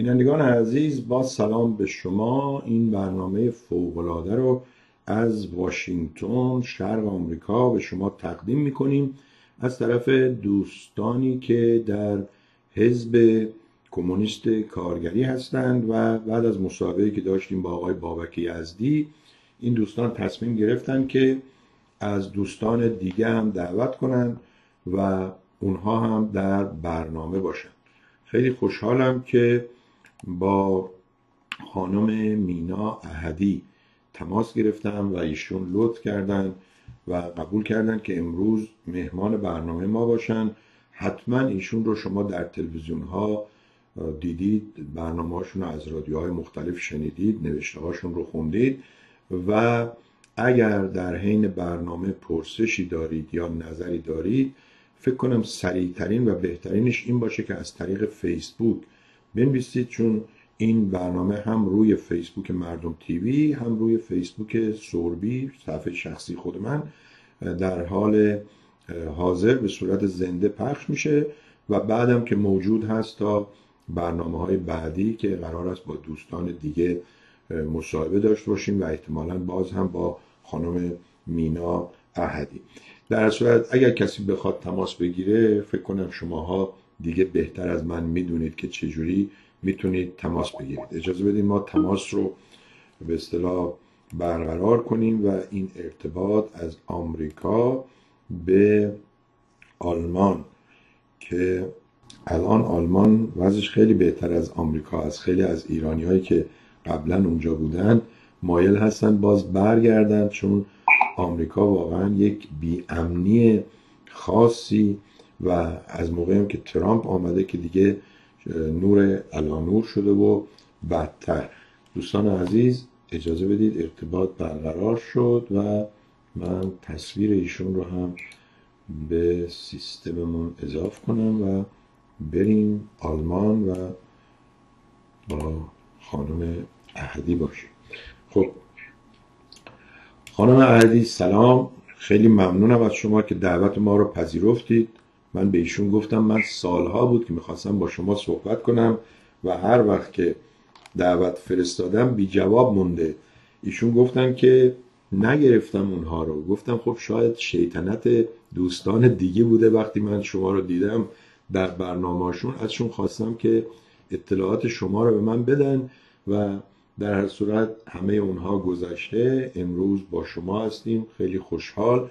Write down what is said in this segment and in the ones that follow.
بینندگان عزیز با سلام به شما. این برنامه فوقلاده رو از واشنگتن شرق آمریکا به شما تقدیم می‌کنیم. از طرف دوستانی که در حزب کمونیست کارگری هستند و بعد از مسابقه که داشتیم با آقای بابک یزدی این دوستان تصمیم گرفتن که از دوستان دیگه هم دعوت کنند و اونها هم در برنامه باشن. خیلی خوشحالم که با خانم مینا احدی تماس گرفتم و ایشون لطف کردن و قبول کردن که امروز مهمان برنامه ما باشن. حتما ایشون رو شما در تلویزیون ها دیدید برنامه هاشون رو از رادیوهای مختلف شنیدید نوشته هاشون رو خوندید و اگر در حین برنامه پرسشی دارید یا نظری دارید فکر کنم سریعترین و بهترینش این باشه که از طریق فیسبوک بنویسید چون این برنامه هم روی فیسبوک مردم تیوی هم روی فیسبوک سوربی صفحه شخصی خود من در حال حاضر به صورت زنده پخش میشه و بعدم که موجود هست تا برنامه های بعدی که قرار است با دوستان دیگه مصاحبه داشته باشیم و احتمالا باز هم با خانم مینا احدی. در صورت اگر کسی بخواد تماس بگیره فکر کنم شماها دیگه بهتر از من می‌دونید که چجوری می‌تونید تماس بگیرید. اجازه بدید ما تماس رو به اصطلاح برقرار کنیم و این ارتباط از آمریکا به آلمان که الان آلمان وضعش خیلی بهتر از آمریکا از خیلی از ایرانی هایی که قبلا اونجا بودن مایل هستن باز برگردن چون آمریکا واقعا یک بیامنی خاصی و از موقعی هم که ترامپ آمده که دیگه نور الانور شده و بدتر. دوستان عزیز اجازه بدید ارتباط برقرار شد و من تصویر ایشون رو هم به سیستممون اضاف کنم و بریم آلمان و با خانم احدی باشیم. خب خانم احدی سلام. خیلی ممنونم از شما که دعوت ما رو پذیرفتید. من به ایشون گفتم من سالها بود که می‌خواستم با شما صحبت کنم و هر وقت که دعوت فرستادم بی جواب مونده. ایشون گفتن که نگرفتم اونها رو. گفتم خب شاید شیطنت دوستان دیگه بوده وقتی من شما رو دیدم در برنامهشون ازشون خواستم که اطلاعات شما رو به من بدن و در هر صورت همه اونها گذشته. امروز با شما هستیم. خیلی خوشحال.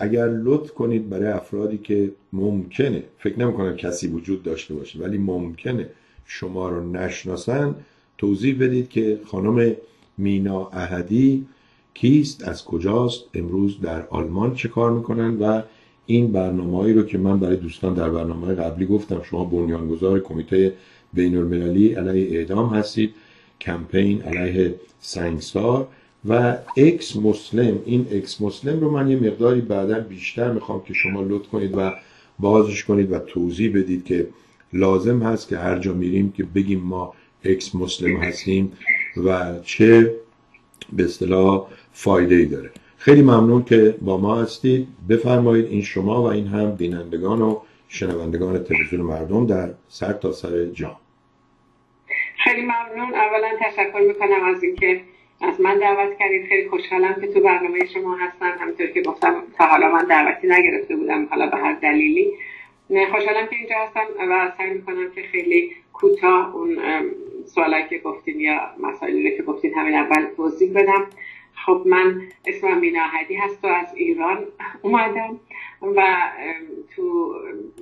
اگر لطف کنید برای افرادی که ممکنه فکر نمی کسی وجود داشته باشه ولی ممکنه شما رو نشناسن توضیح بدید که خانم مینا احدی کیست از کجاست امروز در آلمان چه کار می‌کنن و این برنامه‌ای رو که من برای دوستان در برنامه قبلی گفتم شما بنیانگذار کمیته بین المللی علیه اعدام هستید کمپین علیه سنگسار. و Ex-Muslim. این Ex-Muslim رو من یه مقداری بعدا بیشتر می‌خوام که شما لطف کنید و بازش کنید و توضیح بدید که لازم هست که هر جا میریم که بگیم ما اکس مسلم هستیم و چه به اصطلاح فایده ای داره. خیلی ممنون که با ما هستید. بفرمایید این شما و این هم بینندگان و شنوندگان تلویزیون مردم در سر تا سر جان خیلی ممنون. اولا تشکر می‌کنم از اینکه از من دعوت کردید. خیلی خوشحالم که تو برنامه شما هستم. همینطور که گفتم تا حالا من دعوتی نگرفته بودم حالا به هر دلیلی. خوشحالم که اینجا هستم و سعی می‌کنم که خیلی کوتاه اون سوالی که گفتین یا مسائلی که گفتین همین اول توضیح بدم. خب من اسمم مینا هدی هست و از ایران اومدم و تو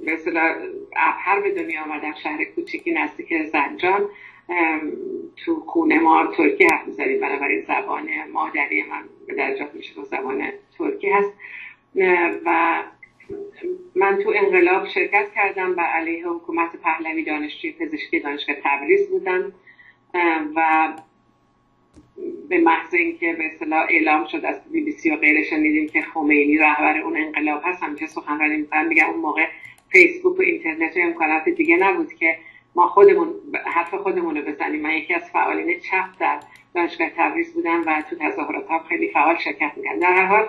مثلا ابهر به دنیا آمدم. شهر کوچیکی نزدیک زنجان. تو خونه ما ترکی حرف می‌زنیم بنابراین زبان مادری من به درجات میشه زبان ترکی هست. و من تو انقلاب شرکت کردم بر علیه حکومت پهلوی دانشجوی پزشکی دانشگاه تبریز بودم. و به محض اینکه به اصطلاح اعلام شد از بی بی سی و غیره شنیدیم که خمینی رهبر اون انقلاب هست. همیشه سخنرانی می‌کنم. میگم اون موقع فیسبوک و اینترنت و امکانات دیگه نبود که ما خودمون حرف خودمون رو بزنیم. من یکی از فعالین چپ در دانشگاه تبریز بودم و تو تظاهرات هم خیلی فعال شرکت می‌کردم. در هر حال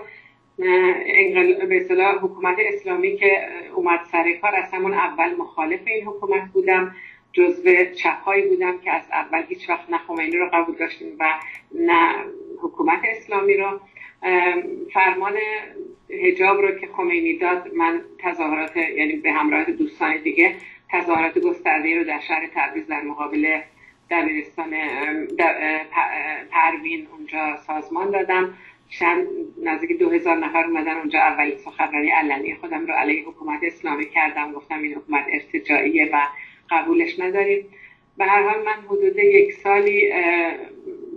به حکومت اسلامی که اومد سر کار از همون اول مخالف این حکومت بودم. جزو چپهایی بودم که از اول هیچ وقت نه خمینی رو قبول داشتیم و نه حکومت اسلامی رو. فرمان هجاب رو که خمینی داد من تظاهرات یعنی به همراه دوستان دیگه تظاهرات گسترده رو در شهر تبریز در مقابل دبیرستان پروین اونجا سازمان دادم. چند نزدیک دو هزار نفر اومدن اونجا. اولین سخنرانی علنی خودم رو علیه حکومت اسلامی کردم. گفتم این حکومت ارتجاعیه و قبولش نداریم. به هر حال من حدود یک سالی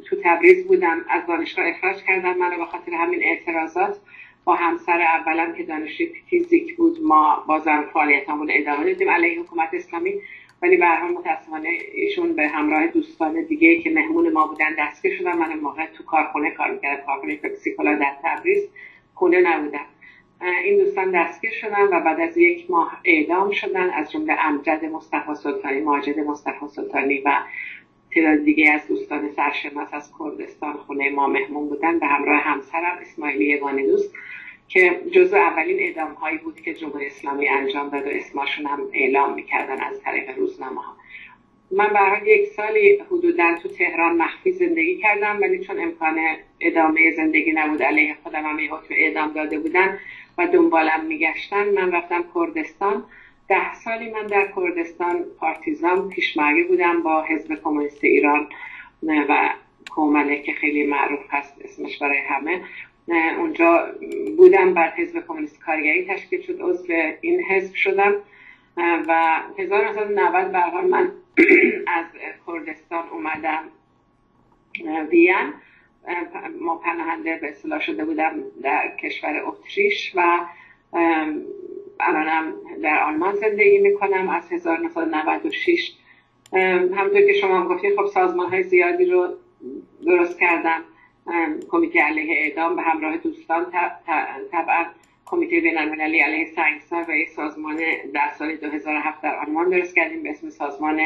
تو تبریز بودم. از دانشگاه اخراج کردم. منو به خاطر همین اعتراضات با همسر اولم که دانشجوی فیزیک بود ما بازم فعالیتمون ادامه دادیم علیه حکومت اسلامی. ولی به حال متاسفانه ایشون به همراه دوستان دیگه که مهمون ما بودن دستگیر شدن. من موقع تو کارخونه کار می‌کردم. کارخونه پپسیکولا در تبریز خونه نبودم. این دوستان دستگیر شدن و بعد از یک ماه اعدام شدن از جمله امجد مصطفی سلطانی ماجد مصطفی سلطانی و تعداد دیگه از دوستان سرشناس از کردستان خونه ما مهمون بودن به همراه همسرم اسماعیلی یگانی دوست که جزو اولین اعدام هایی بود که جمهوری اسلامی انجام داد و اسمشون هم اعلام می‌کردن از طریق روزنامه ها من برای یک سالی حدودا تو تهران مخفی زندگی کردم ولی چون امکان ادامه زندگی نبود علیه خودم هم حکم اعدام داده بودن و دنبالم میگشتن من رفتم کردستان. ده سالی من در کردستان پارتیزان پیشمرگی بودم با حزب کمونیست ایران و کومله که خیلی معروف هست اسمش برای همه. اونجا بودم بعد حزب کمونیست کارگری تشکیل شد عضو این حزب شدم. و 1990 به من از کردستان اومدم. وین. ما پناهنده به اصطلاح شده بودم در کشور اتریش و الانم در آلمان زندگی می‌کنم. از 1996 همونطور که شما گفتید خب سازمان های زیادی رو درست کردم. کمیته علیه اعدام به همراه دوستان طبعا کمیته بین المللی علیه سنگسار و یک سازمان در سال 2007 در آلمان درست کردیم به اسم سازمان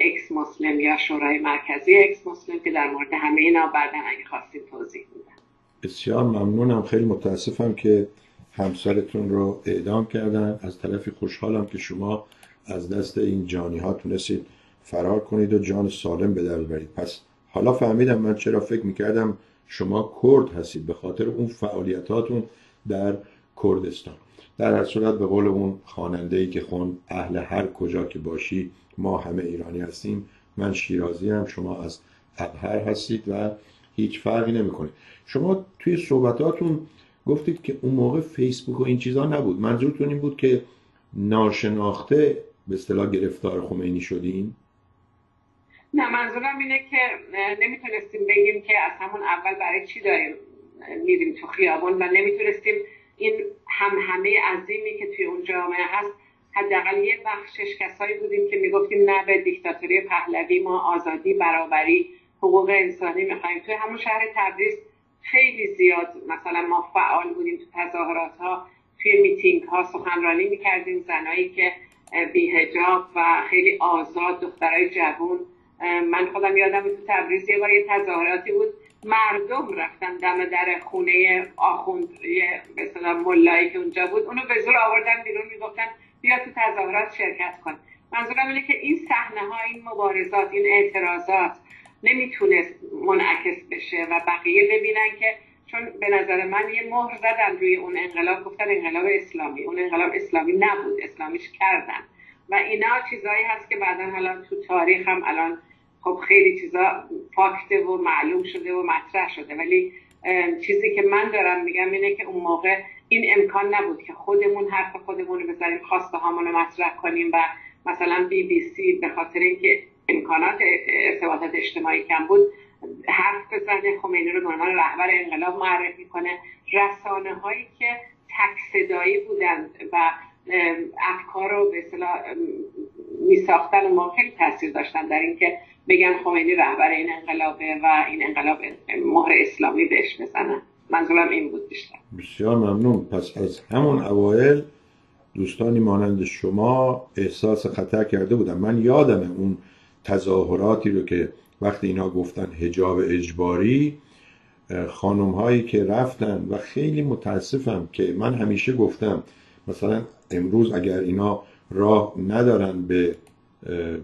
Ex-Muslim یا شورای مرکزی Ex-Muslim که در مورد همه اینا بعدا اگه خواستید توضیح میدم. بسیار ممنونم. خیلی متاسفم که همسرتون رو اعدام کردن. از طرفی خوشحالم که شما از دست این جانی ها تونستید فرار کنید و جان سالم به در ببرید. پس حالا فهمیدم من چرا فکر می‌کردم شما کرد هستید به خاطر اون فعالیتاتون در کردستان. در هر صورت به قول اون خواننده ای که خون اهل هر کجا که باشی ما همه ایرانی هستیم. من شیرازی هم شما از ابهر هستید و هیچ فرقی نمی‌کنه. شما توی صحبتاتون گفتید که اون موقع فیسبوک و این چیزا نبود. منظورتون این بود که ناشناخته به اصطلاح گرفتار خمینی شدین؟ نه منظورم اینه که نمی‌تونستیم بگیم که از همون اول برای چی داریم میریم تو خیابون و نمی‌تونستیم این هم همه عظیمی که توی اون جامعه هست حداقل یه بخشش کسایی بودیم که می‌گفتیم نه به دیکتاتوری پهلوی ما آزادی برابری حقوق انسانی می‌خوایم. توی همون شهر تبریز خیلی زیاد مثلا ما فعال بودیم تو تظاهرات ها توی میتینگ ها سخنرانی می‌کردیم زنایی که بیهجاب و خیلی آزاد دخترای جوون. من خودم یادم تو تبریز یه بار یه تظاهراتی بود. مردم رفتن دم در خونه آخوند مثلا ملایی که اونجا بود. اونو به زور آوردن بیرون می‌گفتن بیا تو تظاهرات شرکت کن. منظورم اینه که این صحنه ها این مبارزات این اعتراضات نمی‌تونست منعکس بشه و بقیه ببینن که چون به نظر من یه مهر زدن روی اون انقلاب گفتن انقلاب اسلامی. اون انقلاب اسلامی نبود اسلامیش کردن. و اینا چیزهایی هست که بعدا حالا تو تاریخ هم الان خب خیلی چیزا فاکته و معلوم شده و مطرح شده. ولی چیزی که من دارم میگم اینه که اون موقع این امکان نبود که خودمون حرف خودمون رو بذاریم خواسته هامون رو مطرح کنیم و مثلا بی بی سی به خاطر اینکه امکانات ارتباطات اجتماعی کم بود. حرف بزنه خمینی رو به عنوان رهبر انقلاب معرفی کنه. رسانه هایی که تک بودن و افکار رو به اصطلاح می ساختن و ما خیلی تاثیر داشتن در اینکه بگن خمینی رهبر این انقلابه و این انقلاب مهر اسلامی بهش بزنن منظورم این بود بیشتر. بسیار ممنون. پس از همون اوایل دوستانی مانند شما احساس خطر کرده بودن من یادم اون تظاهراتی رو که وقتی اینها گفتن هجاب اجباری خانم هایی که رفتن و خیلی متاسفم که من همیشه گفتم مثلا امروز اگر اینا راه ندارن به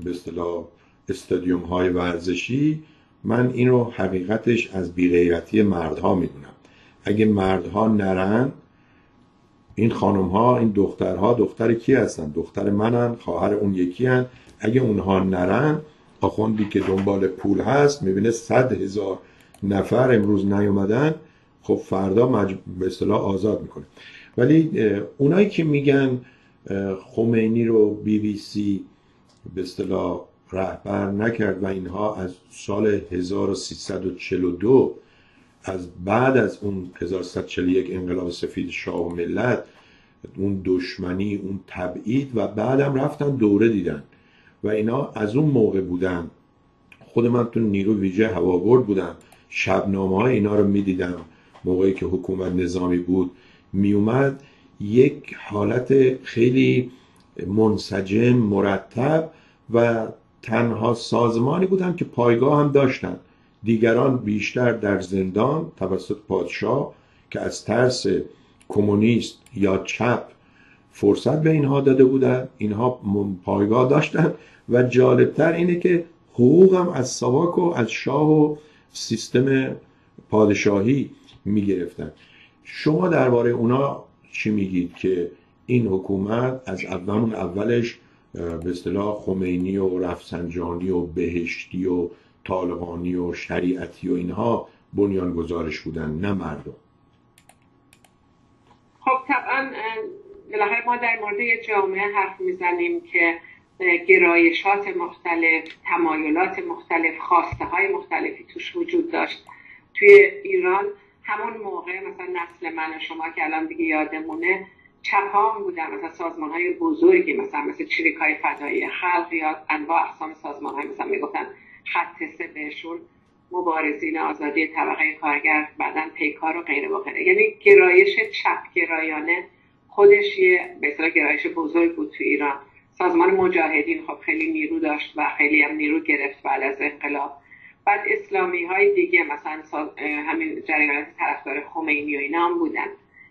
به اصطلاح استادیوم های ورزشی من این رو حقیقتش از بیغیرتی مردها می‌دونم. اگه مردها نرن این خانم ها این دخترها دختر کی هستن؟ دختر منن خواهر اون یکی هن. اگه اونها نرن آخوندی که دنبال پول هست می‌بینه صد هزار نفر امروز نیومدن خب فردا مج... به اصطلاح آزاد می‌کنه. ولی اونایی که میگن خمینی رو بی بی سی به اصطلاح رهبر نکرد و اینها از سال 1342 از بعد از اون 1341 انقلاب سفید شاه و ملت اون دشمنی اون تبعید و بعدم رفتن دوره دیدن. و اینا از اون موقع بودن. خود من تو نیرو ویژه هواگرد بودم. شبنامه های اینا رو می‌دیدم. موقعی که حکومت نظامی بود میومد یک حالت خیلی منسجم مرتب و تنها سازمانی بودن که پایگاه هم داشتن. دیگران بیشتر در زندان توسط پادشاه که از ترس کمونیست یا چپ فرصت به اینها داده بودن اینها پایگاه داشتن و جالبتر اینه که حقوق هم از سواک و از شاه و سیستم پادشاهی می‌گرفتن. شما درباره اونا چی میگید که این حکومت از اول اولش به اصطلاح خمینی و رفسنجانی و بهشتی و طالقانی و شریعتی و اینها بنیان گزارش بودن نه مردم خب طبعا بالاخره ما در مورد یه جامعه حرف می‌زنیم که گرایشات مختلف تمایلات مختلف خواسته های مختلفی توش وجود داشت. توی ایران همون موقع مثلا نسل من و شما که الان دیگه یادمونه چپام بودن. مثلا سازمان های بزرگی مثلا مثل چریک های فدایی خلق یا انواع اقسام سازمان های مثلا می‌گفتن خط بهشون مبارزین آزادی طبقه کارگر بعدا پیکار و غیره و یعنی گرایش چپ گرایانه خودش یه به گرایش بزرگ بود تو ایران. سازمان مجاهدین خب خیلی نیرو داشت و خیلی هم نیرو گرفت بعد از انقلاب. بعد اسلامی های دیگه مثلا همین جریانات طرفدار خمینی و اینا هم بودن.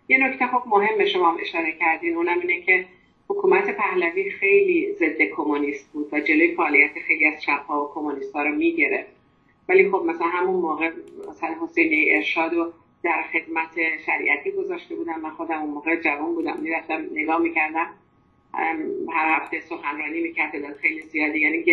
یه نکته خب مهم به شما اشاره کردین اونم اینه که حکومت پهلوی خیلی ضد کمونیست بود و جلوی فعالیت خیلی از ها و کمونیست ها رو می‌گرفت. ولی خب مثلا همون موقع مثلا حسین ارشاد و در خدمت شریعتی گذاشته بودم من خودم اون موقع جوان بودم. می‌رفتم نگاه می‌کردم. هر هفته سخنرانی می‌کرد خیلی زیادی. یعنی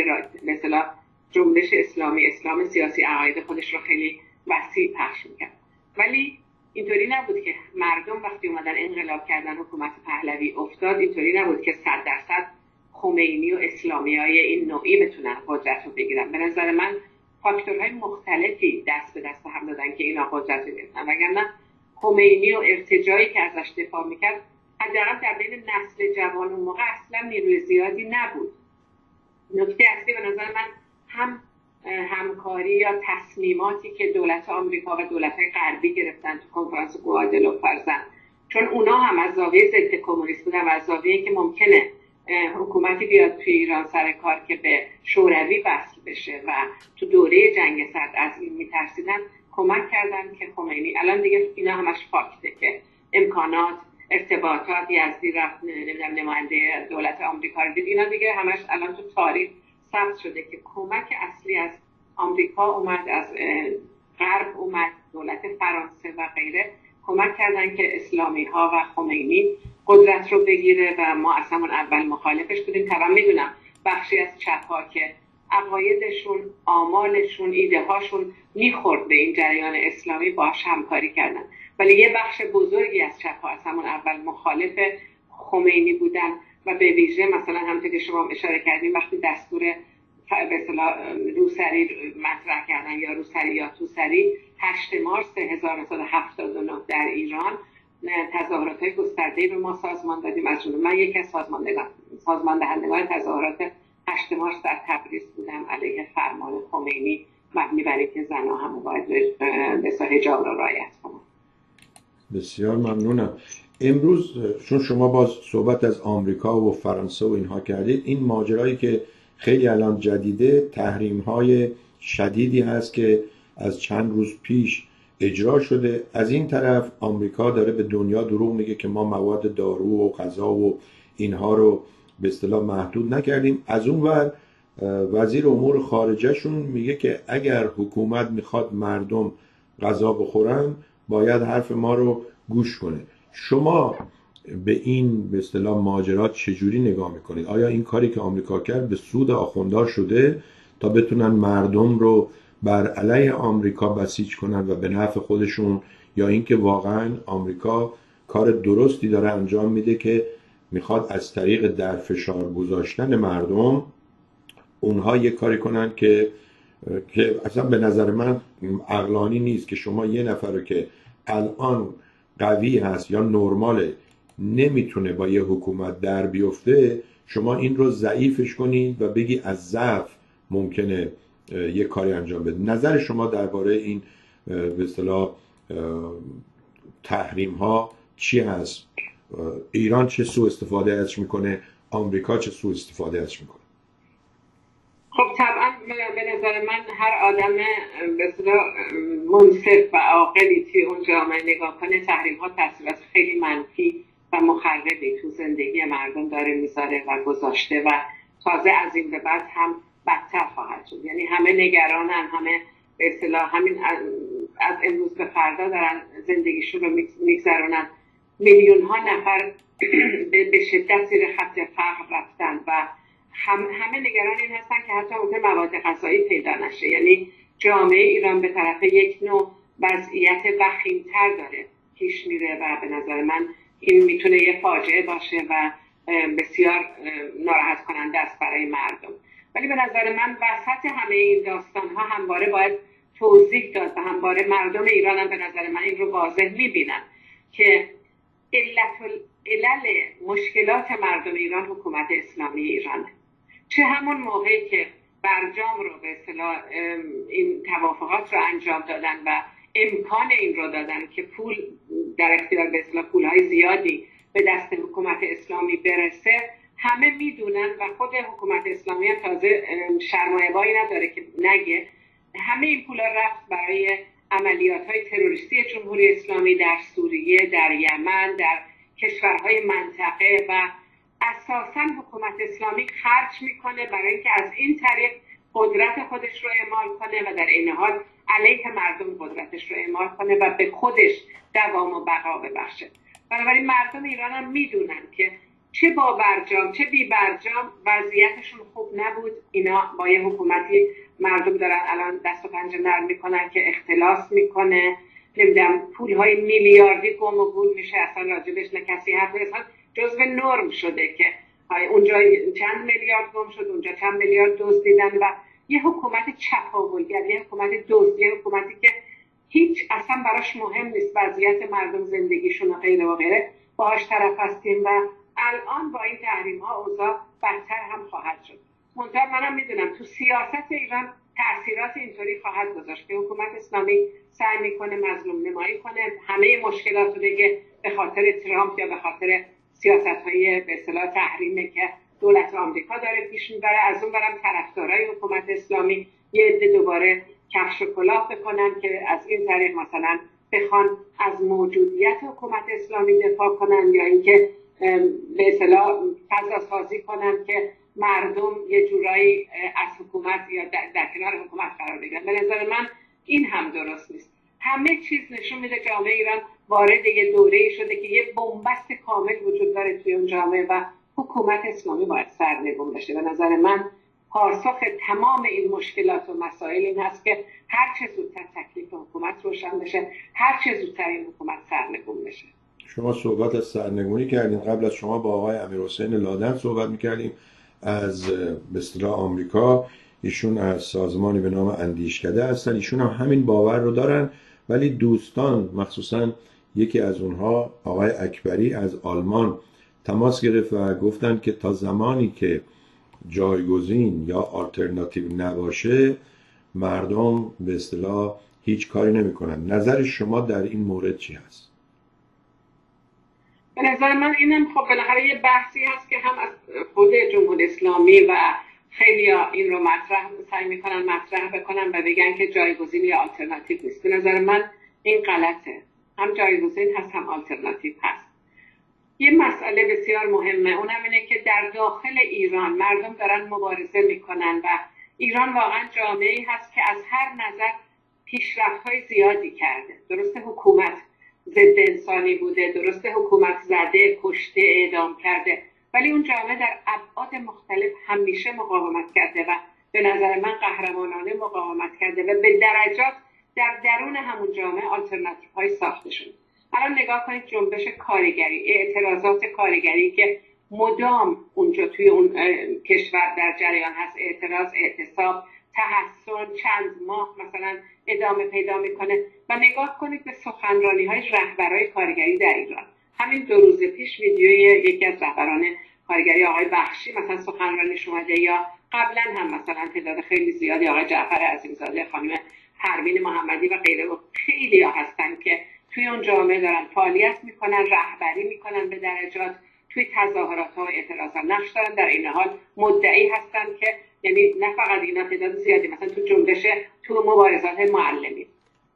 مثلا جنبش اسلامی اسلام سیاسی عقاید خودش رو خیلی وسیع پخش می‌کرد. ولی اینطوری نبود که مردم وقتی اومدن انقلاب کردن حکومت پهلوی افتاد اینطوری نبود که صد درصد خمینی و اسلامی های این نوعی بتونن قدرت رو بگیرن. به نظر من فاکتورهای مختلفی دست به دست هم دادن که اینا قدرت رو گرفتن وگرنه خمینی و ارتجایی که ازش دفاع می‌کرد حداقل در بین نسل جوان اون موقع اصلا نیروی زیادی نبود. نکته اصلی به نظر من هم همکاری یا تصمیماتی که دولت آمریکا و دولت غربی گرفتن تو کنفرانس گوادلو فرزن چون اونا هم از زاویه ضد کمونیست بودن و از زاویه که ممکنه حکومتی بیاد توی ایران سر کار که به شوروی وصل بشه و تو دوره جنگ سرد از این میترسیدن کمک کردن که خمینی الان دیگه اینا همش فاکته که امکانات ارتباطات یزدی رفت نمی‌دونم نماینده دولت آمریکا رو دید. اینا دیگه همش الان تو تاریخ ثبت شده که کمک اصلی از آمریکا اومد از غرب اومد دولت فرانسه و غیره. کمک کردن که اسلامی ها و خمینی قدرت رو بگیره و ما اصلا اون اول مخالفش بودیم. طبعا می‌دونم بخشی از چپ ها که عقایدشون آمالشون ایده هاشون می‌خورد به این جریان اسلامی باش همکاری کردن. ولی یه بخش بزرگی از چپ ها از همون اول مخالف خمینی بودن و به ویژه مثلا همونطور که شما اشاره کردیم وقتی دستور به روسری مطرح کردن یا روسری یا توسری 8 مارس 1979 در ایران. تظاهرات های گسترده رو ما سازمان دادیم از من یکی از سازمان تظاهرات 8 مارس در تبریز بودم علیه فرمان خمینی مبنی بر اینکه زنها هم باید به حجاب را رعایت کنند بسیار ممنونم. امروز چون شما باز صحبت از آمریکا و فرانسه و اینها کردید این ماجرایی که خیلی الان جدیده تحریم های شدیدی هست که از چند روز پیش اجرا شده. از این طرف آمریکا داره به دنیا دروغ میگه که ما مواد دارو و غذا و اینها رو به اصطلاح محدود نکردیم. از اون ور وزیر امور خارجهشون میگه که اگر حکومت می‌خواد مردم غذا بخورن باید حرف ما رو گوش کنه. شما به این به اصطلاح ماجرات چجوری نگاه می‌کنید؟ آیا این کاری که آمریکا کرد به سود آخوندار شده تا بتونن مردم رو بر علیه آمریکا بسیج کنن و به نفع خودشون یا اینکه واقعا آمریکا کار درستی داره انجام میده که می‌خواد از طریق در فشار گذاشتن مردم اونها یه کاری کنن که که اصلا به نظر من عقلانی نیست که شما یه نفر رو که الان قوی هست یا نرماله نمی‌تونه با یه حکومت در بیفته شما این رو ضعیفش کنید و بگی از ضعف ممکنه یه کاری انجام بده. نظر شما درباره این به اصطلاح تحریم ها چی هست؟ ایران چه سو استفاده ازش می‌کنه؟ آمریکا چه سو استفاده ازش می‌کنه؟ خب طبعا به نظر من هر آدم به منصف و عاقلی توی اون جامعه نگاه کنه تحریم ها تاثیرات خیلی منفی و مخربی تو زندگی مردم داره می‌ذاره و گذاشته و تازه از این به بعد هم بدتر خواهد شد. یعنی همه نگرانن همه به اصطلاح همین از امروز به فردا دارن زندگیشون رو میگذرونن. میلیون ها نفر به شدت زیر خط فقر رفتن و هم همه نگران این هستن که حتی ممکن مواد غذایی پیدا نشه. یعنی جامعه ایران به طرف یک نوع وضعیت وخیمتر داره. پیش میره و به نظر من این می‌تونه یه فاجعه باشه و بسیار ناراحت کننده است برای مردم. ولی به نظر من وسط همه این داستان ها همواره باید توضیح داد و همواره مردم ایران هم به نظر من این رو واضح می‌بینن که علت علل مشکلات مردم ایران حکومت اسلامی ایرانه چه همون موقعی که برجام رو به اصطلاح این توافقات رو انجام دادن و امکان این رو دادن که پول در اختیار به اصطلاح پول های زیادی به دست حکومت اسلامی برسه. همه می‌دونن و خود حکومت اسلامی هم تازه شرمایه نداره که نگه. همه این پول رفت برای عملیات های تروریستی جمهوری اسلامی در سوریه در یمن در کشورهای منطقه و اساسا حکومت اسلامی خرج می‌کنه برای اینکه از این طریق قدرت خودش رو اعمال کنه و در این حال علیه مردم قدرتش رو اعمال کنه و به خودش دوام و بقا ببخشه. بنابراین مردم ایران هم می‌دونن که چه با برجام چه بی برجام وضعیتشون خوب نبود. اینا با یه حکومتی مردم دارن الان دست و پنجه نرم می‌کنن که اختلاس می‌کنه. نمی‌دونم پول های میلیاردی گم و گول میشه اصلا راجبش نه کسی حرف اصلا جزو نرم شده که اونجا چند میلیارد گم شد اونجا چند میلیارد دزدیدن و یه حکومت چپاولگر یه حکومت دزد یه حکومتی که هیچ اصلا براش مهم نیست وضعیت مردم زندگیشون و غیره و غیره. باهاش طرف هستیم و الان با این تحریم ها اوضاع بدتر هم خواهد شد. منتها منم می‌دونم تو سیاست ایران تاثیرات اینطوری خواهد گذاشت. که حکومت اسلامی سعی می‌کنه مظلوم نمایی کنه. همه مشکلات رو بگه به خاطر ترامپ یا به خاطر سیاست های به اصطلاح تحریمه که دولت آمریکا داره پیش می‌بره. از اون برم طرفدارای حکومت اسلامی یه عده دوباره کفش و کلاه بکنن که از این طریق مثلا بخوان از موجودیت حکومت اسلامی دفاع کنن یا اینکه به اصطلاح فضا سازی کنن که مردم یه جورایی از حکومت یا در, کنار حکومت قرار بگیرن. به نظر من این هم درست نیست. همه چیز نشون میده جامعه ایران وارد یه دوره شده که یه بنبست کامل وجود داره توی اون جامعه و حکومت اسلامی باید سرنگون بشه به نظر من پاسخ تمام این مشکلات و مسائل این هست که هر چه زودتر تکلیف حکومت روشن بشه هر چه زودتر این حکومت سرنگون بشه. شما صحبت از سرنگونی کردین. قبل از شما با آقای امیر حسین لادن صحبت می‌کردیم. از به آمریکا ایشون از سازمانی به نام اندیشکده هستن. ایشون هم همین باور رو دارن ولی دوستان مخصوصا یکی از اونها آقای اکبری از آلمان تماس گرفت و گفتن که تا زمانی که جایگزین یا آلترناتیو نباشه مردم به اصطلاح هیچ کاری نمی‌کنن. نظر شما در این مورد چی هست؟ به نظر من اینم خب بالاخره یه بحثی هست که هم از خود جمهوری اسلامی و خیلی این رو مطرح سعی می‌کنن مطرح بکنن و بگن که جایگزین یا آلترناتیو نیست. به نظر من این غلطه. هم جایگزین هست هم آلترناتیو هست. یه مسئله بسیار مهمه. اونم اینه که در داخل ایران مردم دارن مبارزه می‌کنن و ایران واقعا جامعه ای هست که از هر نظر پیشرفت های زیادی کرده. درسته حکومت ضد انسانی بوده درسته حکومت زده کشته اعدام کرده ولی اون جامعه در ابعاد مختلف همیشه مقاومت کرده و به نظر من قهرمانانه مقاومت کرده و به درجات در درون همون جامعه آلترناتیو های ساخته شده الان نگاه کنید جنبش کارگری اعتراضات کارگری که مدام اونجا توی اون کشور در جریان هست اعتراض اعتصاب تحسن چند ماه مثلا ادامه پیدا می‌کنه و نگاه کنید به سخنرانی های رهبرای کارگری در ایران. همین دو روز پیش ویدیوی یکی از رهبران کارگری آقای بخشی مثلا سخنرانیش اومده یا قبلا هم مثلا تعداد خیلی زیادی آقای جعفر عظیمزاده خانم پروین محمدی و غیره و خیلی ها هستن که توی اون جامعه دارن فعالیت می‌کنن رهبری می‌کنن به درجات. توی تظاهرات ها و اعتراضات نقش دارن. در این حال مدعی هستن که یعنی نه فقط اینا تعداد زیادی مثلا تو جنبش تو مبارزات معلمی.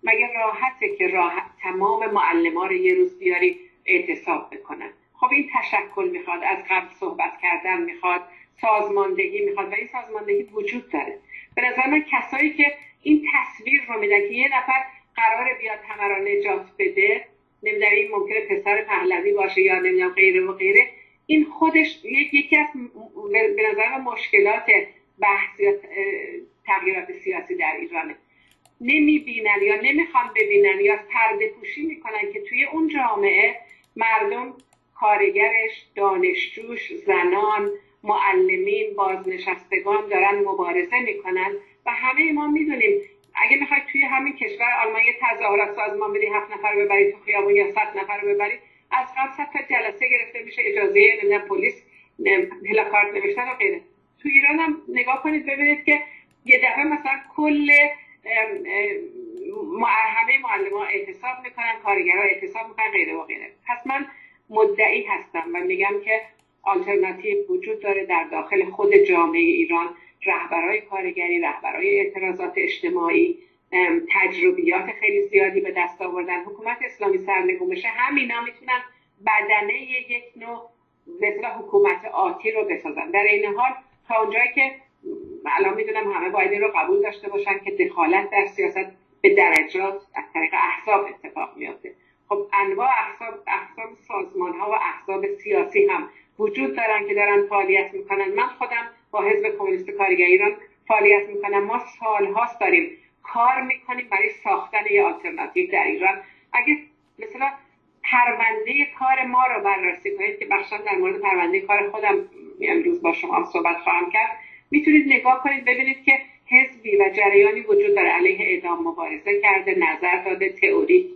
مگه راحته که راحت تمام معلم رو یه روز بیاری اعتصاب بکنن؟ خب این تشکل می‌خواد از قبل صحبت کردن می‌خواد سازماندهی می‌خواد و این سازماندهی وجود داره. به نظر من کسایی که این تصویر رو میدن که یه نفر قرار بیاد همه را نجات بده نمی‌دونم این ممکنه پسر پهلوی باشه یا نمی‌دونم غیره و غیره. این خودش یکی از به نظر مشکلات بحث تغییرات سیاسی در ایرانه. نمی‌بینن یا نمی‌خوان ببینن یا پرده پوشی می‌کنن که توی اون جامعه مردم کارگرش دانشجوش زنان معلمین بازنشستگان دارن مبارزه می‌کنن و همه ما می‌دونیم اگه می‌خوای توی همین کشور آلمان یه تظاهرات سازمان بدی هفت نفر رو ببری تو خیابون یا صد نفر رو ببری از قبل صد تا جلسه گرفته میشه اجازه نه پلیس پلاکارد نوشتن و غیره. تو ایران هم نگاه کنید ببینید که یه دفعه مثلا کل همه معلم ها اعتصاب می‌کنن کارگرها اعتصاب می‌کنن غیره و غیره. پس من مدعی هستم و میگم که آلترناتیو وجود داره در داخل خود جامعه ایران. رهبرای کارگری رهبرای اعتراضات اجتماعی تجربیات خیلی زیادی به دست آوردن. حکومت اسلامی سرنگون بشه همینا می‌تونن بدنه یک نوع مثل حکومت آتی رو بسازن. در این حال تا اونجایی که الان می‌دونم همه باید رو قبول داشته باشن که دخالت در سیاست به درجات از طریق احزاب اتفاق میافته. خب انواع احزاب احزاب سازمان ها و احزاب سیاسی هم وجود دارن که دارن فعالیت می‌کنن. من خودم با حزب کمونیست کارگری ایران فعالیت می‌کنم ما سالهاست داریم کار می‌کنیم برای ساختن یه آلترناتیو در ایران. اگه مثلا پرونده کار ما رو بررسی کنید که بخشا در مورد پرونده کار خودم امروز با شما صحبت خواهم کرد می‌تونید نگاه کنید ببینید که حزبی و جریانی وجود داره. علیه اعدام مبارزه کرده نظر داده تئوریک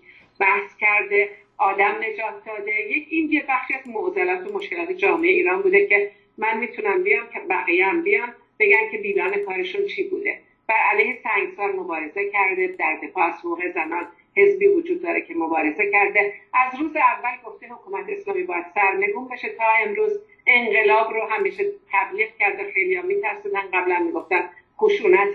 بحث کرده آدم نجات داده. یک این یه بخشی از معضلات و مشکلات جامعه ایران بوده که من می‌تونم بیام که بقیه هم بیان بگن که بیلان کارشون چی بوده. بر علیه سنگسار مبارزه کرده در دفاع از حقوق زنان حزبی وجود داره که مبارزه کرده. از روز اول گفته حکومت اسلامی باید سرنگون بشه تا امروز انقلاب رو همیشه تبلیغ کرده خیلی ها میترسیدن. قبلا می‌گفتن خشونت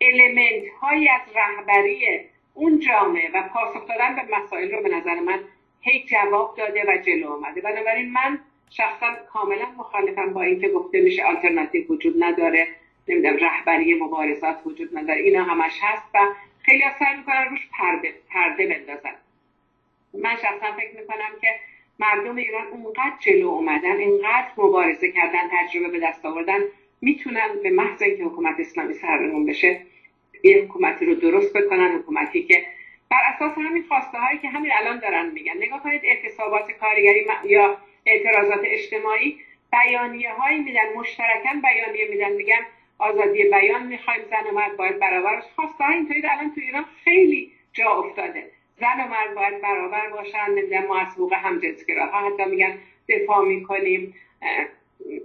المنت های از رهبری اون جامعه و پاسخ دادن به مسائل رو به نظر من هی جواب داده و جلو آمده. بنابراین من شخصا کاملا مخالفم با اینکه گفته میشه آلترناتیو وجود نداره. نمی‌دونم رهبری مبارزات وجود نداره. اینا همش هست و خیلی سعی می‌کنن روش پرده پرده بندازن. من شخصا فکر می‌کنم که مردم ایران اونقدر جلو اومدن اینقدر مبارزه کردن تجربه به دست آوردن می‌تونن به محض اینکه حکومت اسلامی سرنگون بشه یه حکومتی رو درست بکنن حکومتی که بر اساس همین خواسته هایی که همین الان دارن میگن. نگاه کنید اعتصابات کارگری یا اعتراضات اجتماعی بیانیه هایی میدن مشترکا بیانیه میدن میگن آزادی بیان می‌خوایم زن و مرد باید برابر خواسته های اینطوری الان تو ایران خیلی جا افتاده. زن و مرد باید برابر باشن نمیدن ما از حقوق همجنسگراها حتی میگن دفاع می‌کنیم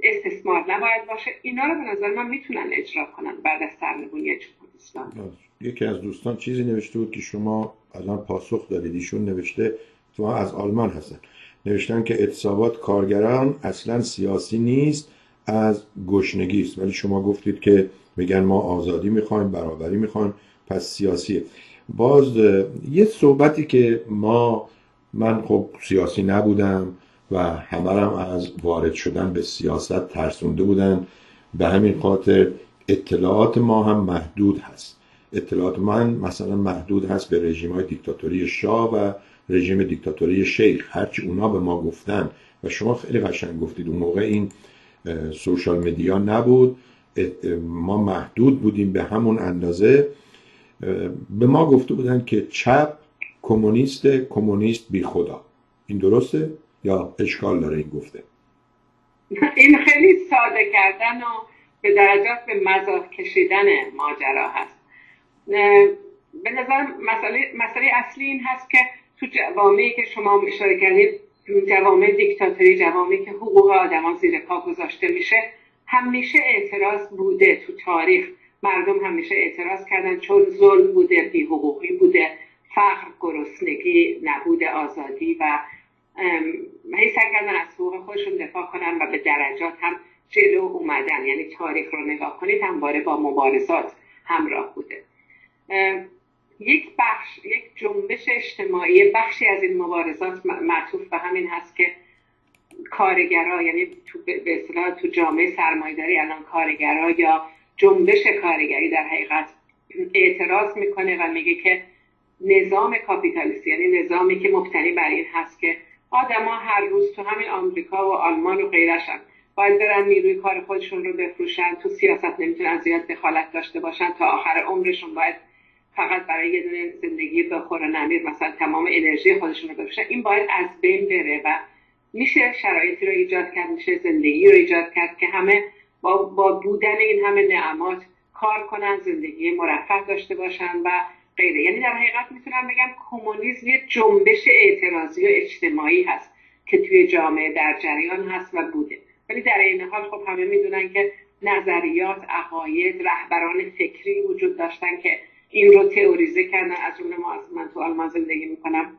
استثمار نباید باشه. اینا رو به نظر من می‌تونن اجرا کنن بعد از سرنگونی جمهوری اسلامی یکی از دوستان چیزی نوشته بود که شما الان پاسخ دادید. ایشون نوشته تو از آلمان هستن. نوشتن که اعتصابات کارگران اصلا سیاسی نیست از گشنگی است. ولی شما گفتید که میگن ما آزادی می‌خوایم برابری می‌خوایم پس سیاسیه باز یه صحبتی که ما من خب سیاسی نبودم و همه هم از وارد شدن به سیاست ترسونده بودن. به همین خاطر اطلاعات ما هم محدود هست. اطلاعات من مثلا محدود هست به رژیم های دیکتاتوری شاه و رژیم دیکتاتوری شیخ. هرچی اونا به ما گفتن و شما خیلی قشنگ گفتید اون موقع این سوشال مدیا نبود. ما محدود بودیم به همون اندازه. به ما گفته بودن که چپ کمونیست کمونیست بی خدا. این درسته؟ یا اشکال داره این گفته؟ این خیلی ساده کردن و به درجات به مذاق کشیدن ماجرا هست. به نظر مسئله, مسئله اصلی این هست که تو جوامعی که شما اشاره کردید جوامع دیکتاتوری جوامعی که حقوق آدمان زیر پا گذاشته میشه همیشه اعتراض بوده تو تاریخ. مردم همیشه اعتراض کردن چون ظلم بوده بیحقوقی بوده فقر گرسنگی نبود آزادی و هی سعی کردن از حقوق خودشون دفاع کنن و به درجات هم جلو اومدن. یعنی تاریخ رو نگاه کنید همواره با مبارزات همراه بوده. یک بخش یک جنبش اجتماعی بخشی از این مبارزات معطوف به همین هست که کارگرا یعنی تو به اصطلاح تو جامعه سرمایداری الان کارگرا یا جنبش کارگری در حقیقت اعتراض می‌کنه و میگه که نظام کاپیتالیستی یعنی نظامی که مبتنی بر این هست که آدما هر روز تو همین آمریکا و آلمان و غیرشن باید برن نیروی کار خودشون رو بفروشن تو سیاست نمی‌تونن زیاد دخالت داشته باشن تا آخر عمرشون. باید فقط برای یه دونه زندگی بخور نمیر مثلا تمام انرژی خودشون رو بفروشن این باید از بین بره و میشه شرایطی رو ایجاد کرد میشه زندگی رو ایجاد کرد که همه با, با بودن این همه نعمات کار کنن زندگی مرفه داشته باشن و غیره. یعنی در حقیقت می‌تونم بگم کمونیسم یه جنبش اعتراضی و اجتماعی هست که توی جامعه در جریان هست و بوده. ولی در این حال خب همه می‌دونن که نظریات عقاید رهبران فکری وجود داشتن که این رو تئوریزه کردن. از جمله ما من تو آلمان زندگی می‌کنم.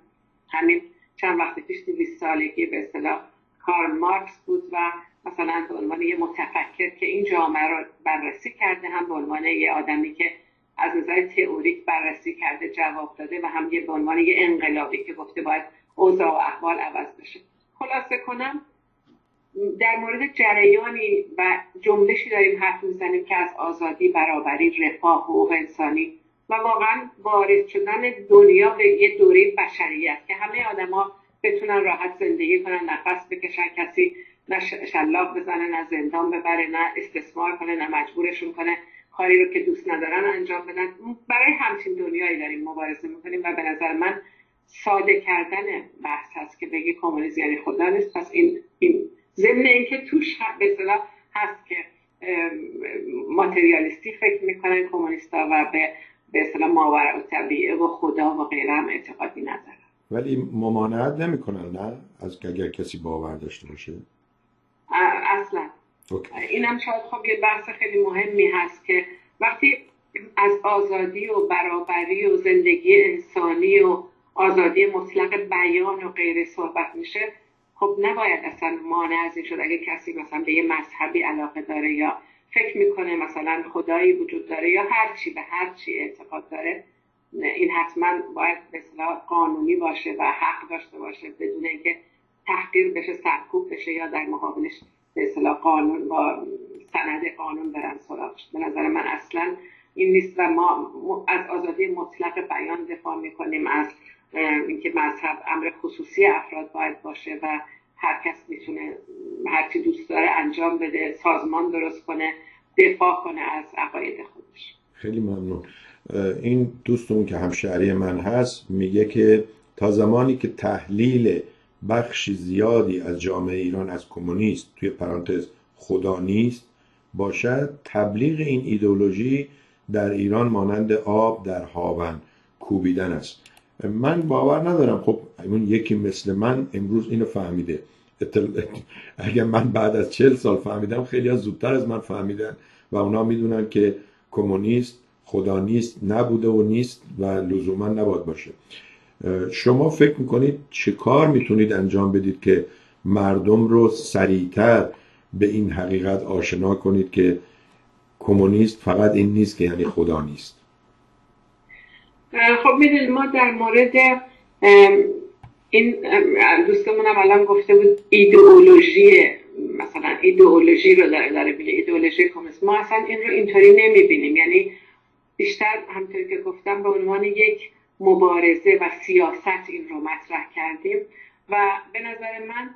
همین چند وقت پیش 200 سالگی به اصطلاح کارل مارکس بود و مثلا به عنوان یه متفکر که این جامعه رو بررسی کرده هم به عنوان یه آدمی که از نظر تئوریک بررسی کرده جواب داده و هم یه به عنوان یه انقلابی که گفته باید اوضاع و احوال عوض بشه. خلاصه کنم در مورد جریانی و جنبشی داریم حرف می‌زنیم که از آزادی برابری رفاه حقوق انسانی و واقعا وارد شدن دنیا به یه دوره بشریت که همه آدما بتونن راحت زندگی کنن نفس بکشن کسی نه شلاق بزنه نه زندان ببره نه استثمار کنه نه مجبورشون کنه کاری رو که دوست ندارن انجام بدن. برای همچین دنیایی داریم مبارزه می‌کنیم و به نظر من ساده کردن بحث هست که بگی کمونیسم یعنی خدا نیست. پس این این ضمن اینکه توش به هست که ماتریالیستی فکر می‌کنن کمونیستا و به به اصطلاح ماورا و طبیعه و خدا و غیره هم اعتقادی ندارن ولی ممانعت نمی‌کنن نه؟ از اگر کسی باور داشته باشه؟ اصلا. اینم شاید خب یه بحث خیلی مهمی هست که وقتی از آزادی و برابری و زندگی انسانی و آزادی مطلق بیان و غیره صحبت میشه خب نباید اصلا مانع از این شد اگه کسی مثلا به یه مذهبی علاقه داره یا فکر می‌کنه مثلا خدایی وجود داره یا هر چی به هر چی اعتقاد داره این حتما باید به قانونی باشه و حق داشته باشه بدون اینکه تحقیر بشه سرکوب بشه یا در مقابلش به قانون با سند قانون برن سراغش. به نظر من اصلا این نیست و ما از آزادی مطلق بیان دفاع می‌کنیم از اینکه مذهب امر خصوصی افراد باید باشه و هر کس می‌تونه هر چی دوست داره انجام بده سازمان درست کنه دفاع کنه از عقاید خودش. خیلی ممنون. این دوستمون که همشهری من هست میگه که تا زمانی که تحلیل بخشی زیادی از جامعه ایران از کمونیست توی پرانتز خدا نیست باشد تبلیغ این ایدولوژی در ایران مانند آب در هاون کوبیدن است. من باور ندارم. خب اون یکی مثل من امروز اینو فهمیده. اگر من بعد از چل سال فهمیدم خیلی از زودتر از من فهمیدن و اونا می‌دونن که کمونیست خدا نیست نبوده و نیست و لزوما نباید باشه. شما فکر می‌کنید چه کار می‌تونید انجام بدید که مردم رو سریعتر به این حقیقت آشنا کنید که کمونیست فقط این نیست که یعنی خدا نیست؟ خب می‌دونید ما در مورد این دوستمونم الان گفته بود ایدئولوژی مثلا ایدئولوژی رو داره داره میگه ایدئولوژی کمونیسم. ما اصلا این رو اینطوری نمی‌بینیم. یعنی بیشتر همطوری که گفتم به عنوان یک مبارزه و سیاست این رو مطرح کردیم. و به نظر من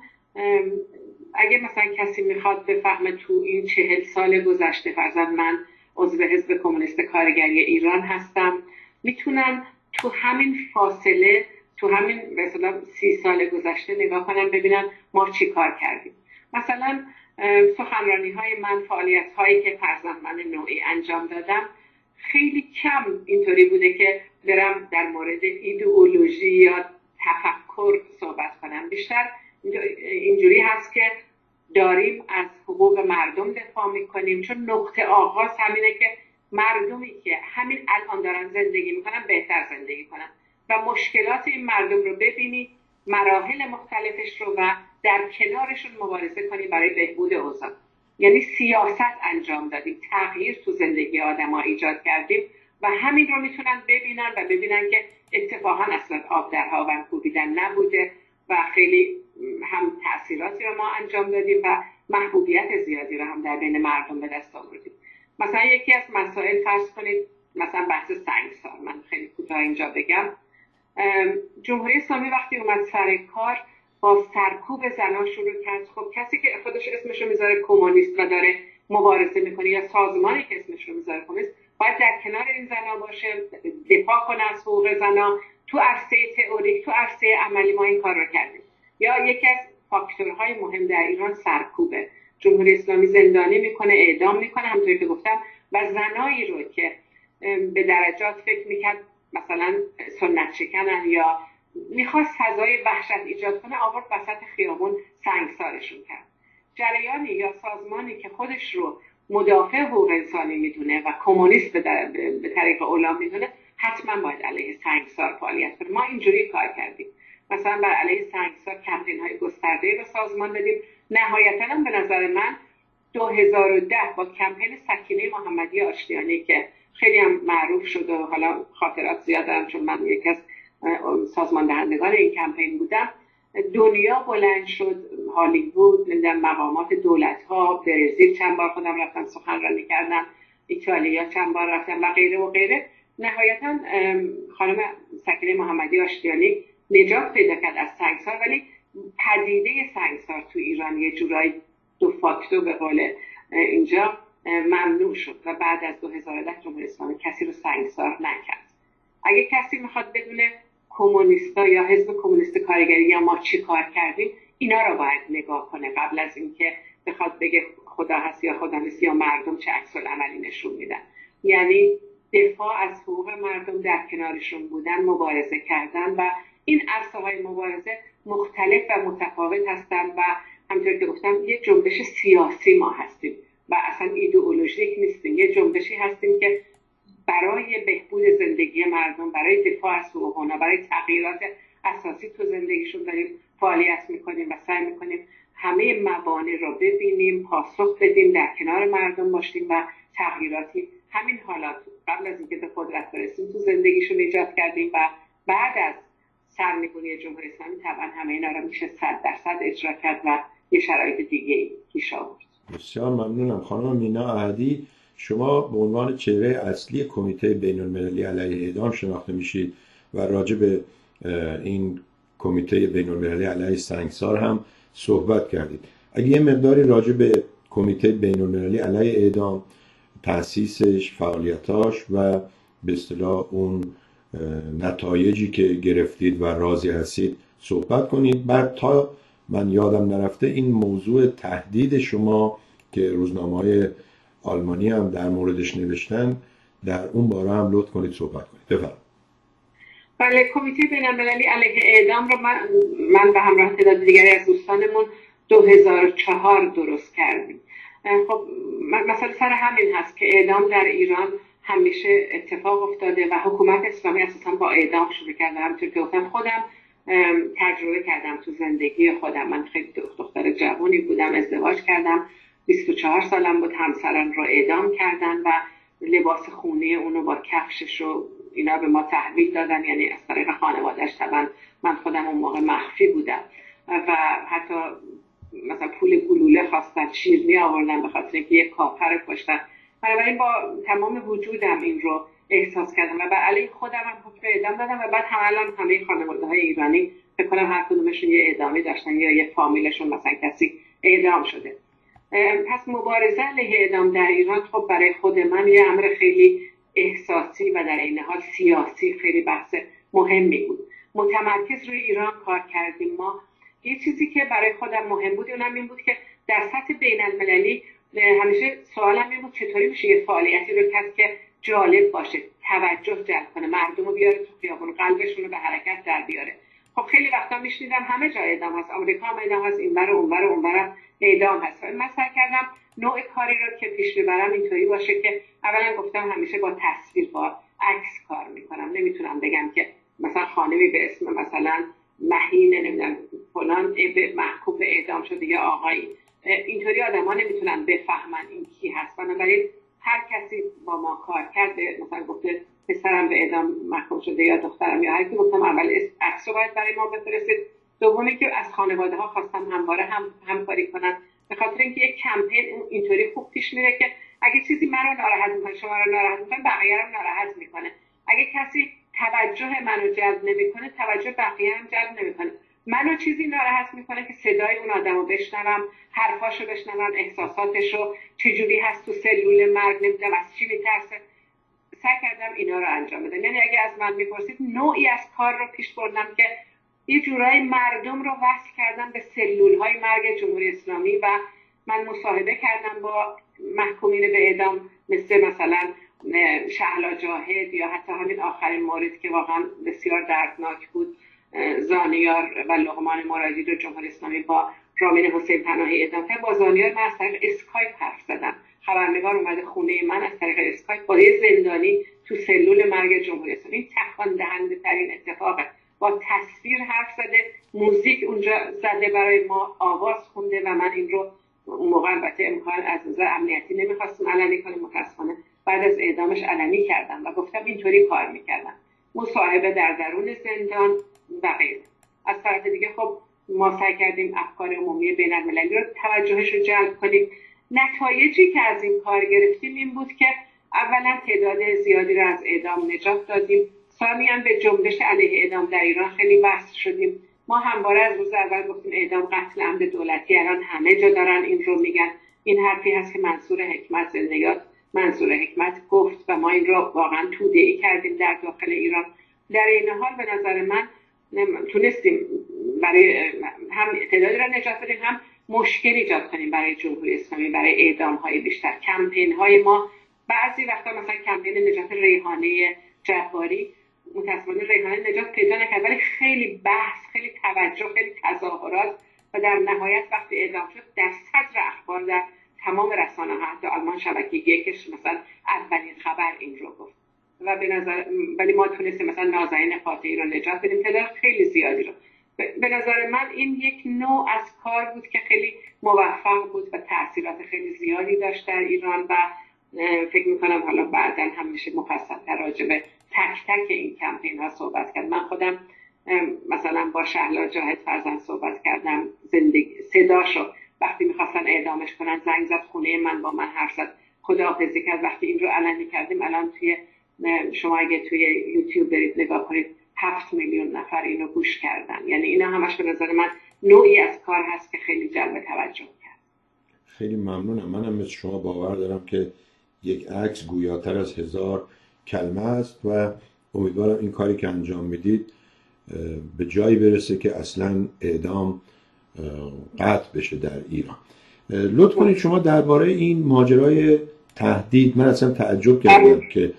اگه مثلا کسی می‌خواد بفهمه تو این چهل سال گذشته فرزن من عضو حزب کمونیست کارگری ایران هستم می‌تونن تو همین فاصله تو همین مثلا سی سال گذشته نگاه کنن ببینن ما چی کار کردیم. مثلا سخنرانی های من فعالیت هایی که فرزن من نوعی انجام دادم خیلی کم اینطوری بوده که برم در مورد ایدئولوژی یا تفکر صحبت کنم. بیشتر اینجوری هست که داریم از حقوق مردم دفاع می‌کنیم. چون نقطه آغاز همینه که مردمی که همین الان دارن زندگی می‌کنن بهتر زندگی کنن. و مشکلات این مردم رو ببینید مراحل مختلفش رو و در کنارشون مبارزه کنیم برای بهبود اوضاع. یعنی سیاست انجام دادیم تغییر تو زندگی آدما ایجاد کردیم و همین رو می‌تونن ببینن و ببینن که اتفاقا اصلا آب در هاون کوبیدن نبوده و خیلی هم تاثیراتی رو ما انجام دادیم و محبوبیت زیادی رو هم در بین مردم به دست آوردیم. مثلا یکی از مسائل فرض کنید مثلا بحث سنگسار. من خیلی کوتاه اینجا بگم. جمهوری اسلامی وقتی اومد سر کار با سرکوب زنان شروع کرد. خب کسی که خودش اسمش رو می‌ذاره کمونیست و داره مبارزه می‌کنه یا سازمانی که اسمش رو می‌ذاره کمونیست باید در کنار این زنا باشه دفاع کنه از حقوق زنا. تو عرصه تئوریک تو عرصه عملی ما این کار رو کردیم. یا یکی از فاکتورهای مهم در ایران سرکوبه. جمهوری اسلامی زندانی می‌کنه اعدام می‌کنه. همطوری که گفتم و زنایی رو که به درجات فکر می‌کرد مثلا سنت شکنن یا می‌خواست فضای وحشت ایجاد کنه آورد وسط خیابون سنگسارشون کرد. جریانی یا سازمانی که خودش رو مدافع حقوق انسانی می‌دونه و کمونیست به, به طریق اولا می‌دونه حتما باید علیه سنگسار فعالیت کنه. ما اینجوری کار کردیم. مثلا بر علیه سنگسار کمپین های گسترده به سازمان دادیم نهایتا هم به نظر من 2010 با کمپین سکینه محمدی آشتیانی که خیلی هم معروف شد و حالا خاطرات زیاد دارم چون من یکی از سازمان دهندگان این کمپین بودم. دنیا بلند شد هالیوود نمی‌دونم مقامات دولت ها برزیل چند بار خودم رفتم سخنرانی کردم ایتالیا چند بار رفتم و غیره و غیره. نهایتا خانم سکینه محمدی آشتیانی نجات پیدا کرد از سنگسار ولی پدیده سنگسار تو ایران یه جورایی دو فاکتو به قول اینجا ممنوع شد و بعد از 2010 جمهوری اسلامی کسی رو سنگسار نکرد. اگه کسی می‌خواد بدونه کمونیستا یا حزب کمونیست کارگری یا ما چی کار کردیم اینا رو باید نگاه کنه. قبل از اینکه بخواد بگه خدا هست یا خدا نیست یا مردم چه عکس عملی نشون میدن. یعنی دفاع از حقوق مردم در کنارشون بودن مبارزه کردن و این عرصه های مبارزه مختلف و متفاوت هستند و همطور که گفتم یه جنبش سیاسی ما هستیم. و اصلا ایدئولوژیک نیستیم. یه جنبشی هستیم که برای بهبود زندگی مردم برای دفاع از حقوق برای تغییرات اساسی تو زندگیشون داریم فعالیت می‌کنیم و سعی می‌کنیم همه موانع رو ببینیم پاسخ بدیم در کنار مردم باشیم و تغییراتی همین حالات قبل از اینکه به قدرت برسیم تو زندگیشون ایجاد کردیم و بعد از سرنگونی جمهوری اسلامی طبعا همه اینا رو میشه صد درصد اجرا کرد و یه شرایط دیگه پیش آورد. بسیار ممنونم. خانم مینا احدی شما به عنوان چهره اصلی کمیته بین المللی علیه اعدام شناخته میشید و راجع به این کمیته بین المللی علیه سنگسار هم صحبت کردید. اگه یه مقداری راجع به کمیته بین المللی علیه اعدام تأسیسش فعالیتاش و به اصطلاح اون نتایجی که گرفتید و راضی هستید صحبت کنید. بعد تا من یادم نرفته این موضوع تهدید شما که روزنامه های آلمانی هم در موردش نوشتن در اون باره هم لطف کنید صحبت کنید. بفرمایید. بله کمیته بین المللی علیه اعدام رو من, من به همراه تعداد دیگری از دوستانمون 2004 درست کردیم. خب مثلا سر همین هست که اعدام در ایران همیشه اتفاق افتاده و حکومت اسلامی اساسا با اعدام شروع کرده. همونطور که گفتم خودم تجربه کردم تو زندگی خودم. من خیلی دختر جوانی بودم ازدواج کردم. 24 سالم بود همسران رو اعدام کردن و لباس خونه اونو با کفشش رو اینا به ما تحویل دادن. یعنی از طریق خانوادهش طبعا من خودم اون موقع مخفی بودم. و حتی مثلا پول گلوله خواستن شیرنی آوردن به خاطر که یه کافر کشتن بنابراین با تمام وجودم این رو احساس کردم و به علی خودم هم حکم اعدام دادم و بعد هم همه خانواده های ایرانی فکر کنم هر کدومشون یه اعدامی داشتن یا یه فامیلشون مثلا کسی اعدام شده. پس مبارزه علیه اعدام در ایران خب برای خود من یه امر خیلی احساسی و در این حال سیاسی خیلی بحث مهمی بود. متمرکز روی ایران کار کردیم ما. یه چیزی که برای خودم مهم بود اونم این بود که در سطح بین المللی همیشه سوالم این بود چطوری میشه یه فعالیتی رو کرد که جالب باشه توجه جلب کنه. مردم رو بیاره تو خیابون قلبشون رو به حرکت در بیاره. خب خیلی وقتا میشنیدم همه جا اعدام هست. آمریکا هم اعدام هست. اینور و اونور و اونورم اعدام هست. من سعی کردم نوع کاری رو که پیش ببرم اینطوری باشه که اولا گفتم همیشه با تصویر با عکس کار می‌کنم. نمی‌تونم بگم که مثلا خانمی به اسم مثلا مهین نمی‌دونم فلان محکوم به اعدام شده یا آقایی. اینطوری آدما نمی‌تونن بفهمن این کی هست. بنابراین هر کسی با ما کار کرده مثلا گفته پسرم به اعدام محکوم شده یا دخترم یا هر کی گفتم اول عکس باید برای ما بفرستید. دومی که از خانواده ها خواستم همواره هم همکاری کنن به خاطر اینکه یک کمپین اینطوری خوب پیش میره که اگه چیزی مرا ناراحت می‌کنه شما رو ناراحت می‌کنه بقیه رو ناراحت می‌کنه. اگه کسی توجه منو جلب نمی‌کنه توجه بقیه هم جلب نمی‌کنه. منو چیزی ناراحت می‌کنه که صدای اون آدم رو بشنوم حرفاشو بشنوم احساساتشو چجوری هست تو سلول مرگ نمی‌دونم از چی میترسه. سعی کردم اینا رو انجام بدم. یعنی اگه از من می‌پرسید نوعی از کار رو پیش بردم که یه جورایی مردم رو وصل کردم به سلول های مرگ جمهوری اسلامی و من مصاحبه کردم با محکومین به اعدام مثل مثلا شهلا جاهد یا حتی همین آخرین مورد که واقعا بسیار دردناک بود. زانیار و لقمان مرادی رو جمهوری اسلامی با رامین حسین پناهی کرد با زانیار من از طریق اسکایپ حرف زدم. خبرنگار اومده خونه من از طریق اسکایپ با یه زندانی تو سلول مرگ جمهوری اسلامی تکان دهنده ترین اتفاقه با تصویر حرف زده موزیک اونجا زده برای ما آواز خونده و من این رو اون موقع البته امکان از نظر امنیتی نمی‌خواستم. علنی کنم متاسفانه بعد از اعدامش علنی کردم و گفتم اینطوری کار می‌کردم. مصاحبه در درون زندان و غیره. از طرف دیگه خب ما سعی کردیم افکار عمومی بین المللی رو توجهش رو جلب کنیم. نتایجی که از این کار گرفتیم این بود که اولا تعداد زیادی رو از اعدام نجات دادیم. ثانیا به جنبش علیه اعدام در ایران خیلی وصل شدیم. ما همواره از روز اول گفتیم اعدام قتل عمد دولتی الان همه جا دارن این رو میگن. این حرفی هست که منصور حکمت زندگیات منصور حکمت گفت و ما این رو واقعا توده ای کردیم در داخل ایران. در این حال به نظر من تونستیم برای هم تعدادی را نجات بدیم هم مشکل ایجاد کنیم برای جمهوری اسلامی برای اعدام های بیشتر. کمپین های ما بعضی وقتا مثلا کمپین نجات ریحانه جباری متاسفانه ریحانه نجات پیدا نکرد ولی خیلی بحث خیلی توجه خیلی تظاهرات و در نهایت وقتی اعدام شد در صدر اخبار در تمام رسانه ها حتی آلمان شبکه یکش مثلا اولین خبر این رو گفت. و به نظر ولی ما تونستیم مثلا نازنین فاتحی رو نجات بدیم تعداد خیلی زیادی رو. به نظر من این یک نوع از کار بود که خیلی موفق بود و تاثیرات خیلی زیادی داشت در ایران و فکر می‌کنم حالا بعدا هم میشه مفصل راجع به تک تک این کمپین ها صحبت کرد. من خودم مثلا با شهلا جاهد فرزن صحبت کردم زندگی صداشو وقتی می‌خواستن اعدامش کنن زنگ زد خونه من با من حرف زد. خداحافظی کرد. وقتی این رو علنی کردیم الان توی شما اگه توی یوتیوب برید نگاه کنید هفت میلیون نفر اینو گوش کردن. یعنی اینا همش به نظر من نوعی از کار هست که خیلی جلب توجه کرد. خیلی ممنونم. منم مثل شما باور دارم که یک عکس گویاتر از هزار کلمه است و امیدوارم این کاری که انجام می‌دید به جایی برسه که اصلا اعدام قطع بشه در ایران. لطف کنید شما درباره این ماجرای تهدید من اصلا تعجب کردم که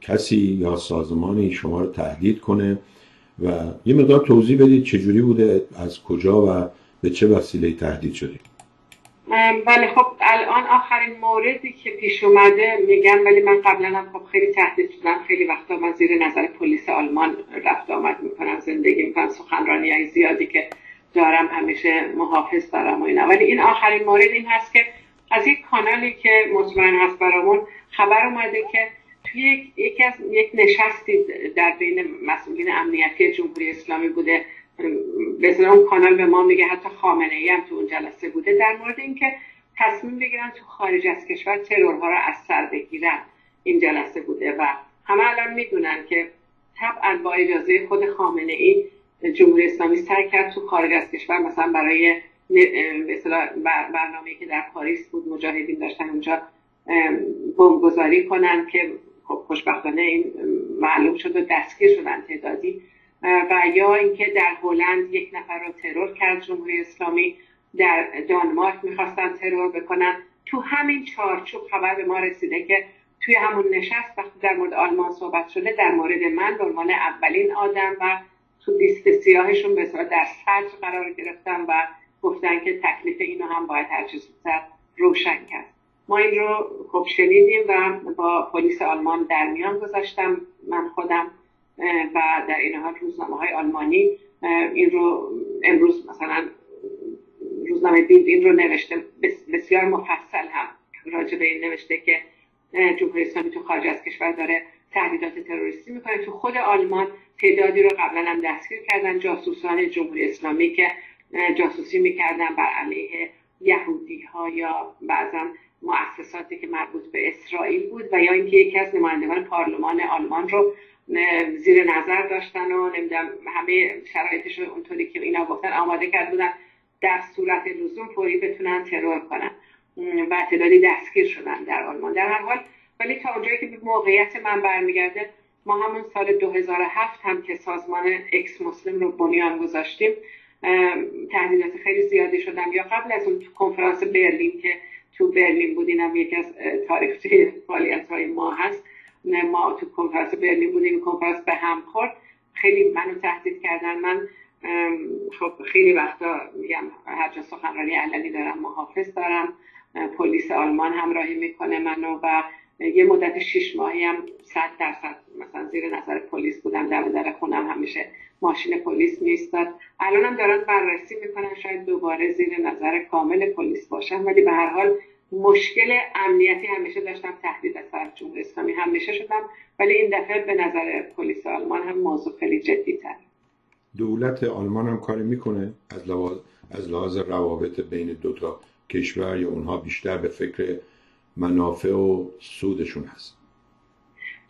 کسی یا سازمانی شما رو تهدید کنه و یه مقدار توضیح بدید چجوری بوده از کجا و به چه وسیله تهدید شدید بله خب الان آخرین موردی که پیش اومده میگم ولی من قبلا هم خب خیلی تهدید شدم. خیلی وقتا من زیر نظر پلیس آلمان رفت آمد می‌کنم زندگی می‌کنم. سخنرانی های زیادی که دارم همیشه محافظ دارم و اینا. ولی این آخرین مورد این هست که از یک کانالی که مطمئن هست برامون خبر اومده که توی یکی از یک نشستی در بین مسئولین امنیتی جمهوری اسلامی بوده. به اون کانال به ما میگه حتی خامنه ای هم تو اون جلسه بوده در مورد اینکه تصمیم بگیرن تو خارج از کشور ترورها رو از سر بگیرن. این جلسه بوده و همه الان می‌دونن که طبعا با اجازه خود خامنه ای جمهوری اسلامی سعی کرد تو خارج از کشور مثلا برای برنامه که در پاریس بود مجاهدین داشتن اونجا بمبگذاری کنن که خب خوشبختانه این معلوم شد و دستگیر شدن تعدادی. و یا اینکه در هلند یک نفر رو ترور کرد جمهوری اسلامی در دانمارک می‌خواستن ترور بکنن. تو همین چارچوب خبر به ما رسیده که توی همون نشست وقتی در مورد آلمان صحبت شده در مورد من به عنوان اولین آدم و تو لیست سیاهشون به در صدر قرار گرفتن و گفتن که تکلیف اینو هم باید هر زودتر روشن کرد. ما این رو خب شنیدیم و با پلیس آلمان در میان گذاشتم من خودم و در این حال روزنامه های آلمانی این رو امروز مثلا روزنامه بیلد این رو نوشته بسیار مفصل هم راجع به این نوشته که جمهوری اسلامی تو خارج از کشور داره تهدیدات تروریستی می‌کنه. تو خود آلمان تعدادی رو قبلا هم دستگیر کردن. جاسوسان جمهوری اسلامی که جاسوسی می‌کردن بر علیه یهودی ها یا بعضا مؤسساتی که مربوط به اسرائیل بود و یا اینکه یکی از نمایندگان پارلمان آلمان رو زیر نظر داشتن و نمی‌دونم همه شرایطش رو اونطوری که اینا گفتن آماده کرده بودن در صورت لزوم فوری بتونن ترور کنن. و تعدادی دستگیر شدن در آلمان. در هر حال ولی تا اونجایی که به موقعیت من برمیگرده ما همون سال 2007 هم که سازمان اکس مسلم رو بنیان گذاشتیم تهدیدات خیلی زیادی شدم. یا قبل از اون تو کنفرانس برلین که تو برلین بود اینم یکی از تاریخی فعالیت های ما هست. ما تو کنفرانس برلین بودیم کنفرانس به هم خورد. خیلی منو تهدید کردن. من خب خیلی وقتا میگم هر جا سخنرانی علنی دارم محافظ دارم. پلیس آلمان همراهی می‌کنه منو و یه مدت شیش ماهی هم صد درصد مثلا زیر نظر پلیس بودم در در خونم همیشه ماشین پلیس میستاد الانم دارن بررسی می‌کنن شاید دوباره زیر نظر کامل پلیس باشم ولی به هر حال مشکل امنیتی همیشه داشتم تهدید از طرف جمهوری اسلامی همیشه شدم ولی این دفعه به نظر پلیس آلمان هم موضوع خیلی جدی تر دولت آلمان هم کاری می‌کنه از لحاظ از لحاظ روابط بین دو تا کشور یا اونها بیشتر به فکر منافع و سودشون هست.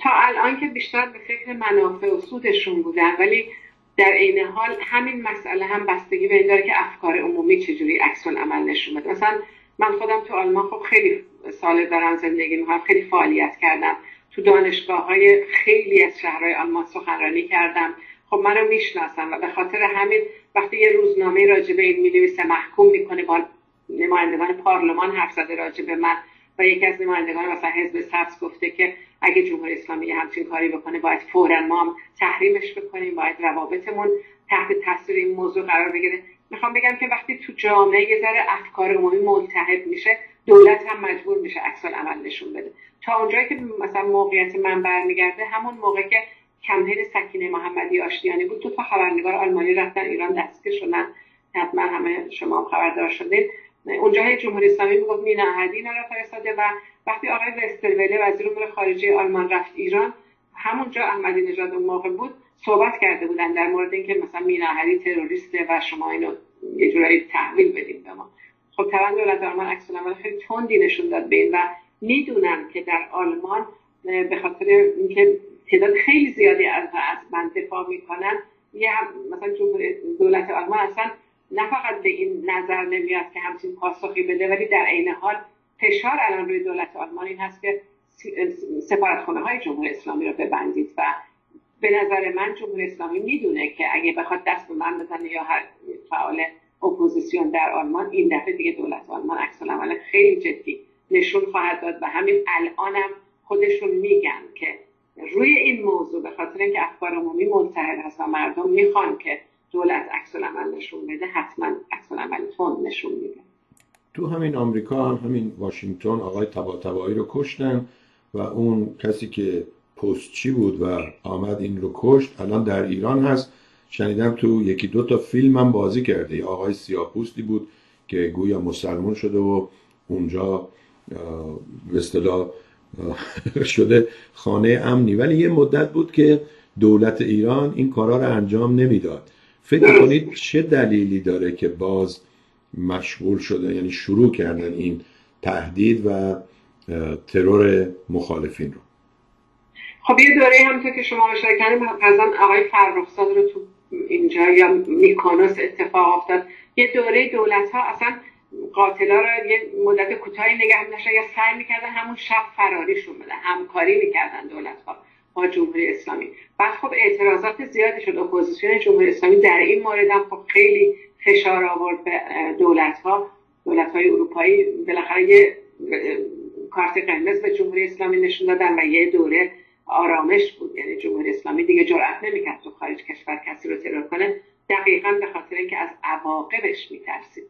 تا الان که بیشتر به فکر منافع و سودشون بودن ولی در عین حال همین مسئله هم بستگی به این داره که افکار عمومی چجوری عکس عمل نشون بده. مثلا من خودم تو آلمان خب خیلی سال دارم زندگی می‌کنم خیلی فعالیت کردم. تو دانشگاه های خیلی از شهرهای آلمان سخنرانی کردم. خب منو می‌شناسم و به خاطر همین وقتی یه روزنامه راجع به این می‌نویسه محکوم می‌کنه با نمایندگان پارلمان حرف زده راجع من. و یکی از نمایندگان مثلا حزب سبز گفته که اگه جمهوری اسلامی همچین کاری بکنه باید فورا ما تحریمش بکنیم باید روابطمون تحت تاثیر این موضوع قرار بگیره. می‌خوام بگم که وقتی تو جامعه یه ذره افکار عمومی ملتهب میشه دولت هم مجبور میشه عکس عمل نشون بده. تا اونجایی که مثلا موقعیت من برمیگرده همون موقع که کمپین سکینه محمدی آشتیانی بود دو تا خبرنگار آلمانی رفتن ایران دستگیر شدن. حتما همه شما هم خبردار شدید اونجا جمهوری اسلامی می‌گفت مینا احدی اینا رو فرستاده و وقتی آقای وستروله وزیر امور خارجه آلمان رفت ایران همونجا احمدی نژاد اون موقع بود صحبت کرده بودن در مورد اینکه مثلا مینا احدی تروریسته و شما اینو یه جورایی تحویل بدیم به ما. خب طبعا دولت آلمان عکس خیلی تندی نشون داد به این و می‌دونم که در آلمان به خاطر اینکه تعداد خیلی زیادی از از من دفاع می‌کنن یه مثلا دولت آلمان اصلا نه فقط به این نظر نمیاد که همچین پاسخی بده ولی در عین حال فشار الان روی دولت آلمان این هست که سفارتخانه های جمهوری اسلامی رو ببندید و به نظر من جمهوری اسلامی می‌دونه که اگه بخواد دست به من بزنه یا هر فعال اپوزیسیون در آلمان این دفعه دیگه دولت آلمان عکس العمل خیلی جدی نشون خواهد داد و همین الانم خودشون میگن که روی این موضوع به خاطر اینکه افکار عمومی ملتحد هست و مردم می‌خوان که دولت عکس عمل نشون بده حتما عکس عمل تند نشون میده. تو همین آمریکا هم همین واشنگتن آقای تباتبایی رو کشتن و اون کسی که پستچی بود و آمد این رو کشت الان در ایران هست. شنیدم تو یکی دو تا فیلم هم بازی کرده. آقای سیاپوستی بود که گویا مسلمان شده و اونجا به شده خانه امنی. ولی یه مدت بود که دولت ایران این کارا رو انجام نمی‌داد. فکر کنید چه دلیلی داره که باز مشغول شده یعنی شروع کردن این تهدید و ترور مخالفین رو؟ خب یه دوره همونطور که شما اشاره کردیم آقای فرخزاد رو تو اینجا یا میکانوس اتفاق افتاد. یه دوره دولت ها اصلا قاتلا رو یه مدت کوتاهی نگه می‌داشتن یا سعی می‌کردن همون شب فراریشون بده همکاری می‌کردن دولت ها با جمهوری اسلامی. بعد خب اعتراضات زیادی شد. اپوزیسیون جمهوری اسلامی در این مورد هم خب خیلی فشار آورد به دولت ها دولت های اروپایی بالاخره یه کارت قرمز به جمهوری اسلامی نشون دادن و یه دوره آرامش بود. یعنی جمهوری اسلامی دیگه جرأت نمی‌کرد تو خارج کشور کسی رو ترور کنه. دقیقا به خاطر اینکه از عواقبش میترسید.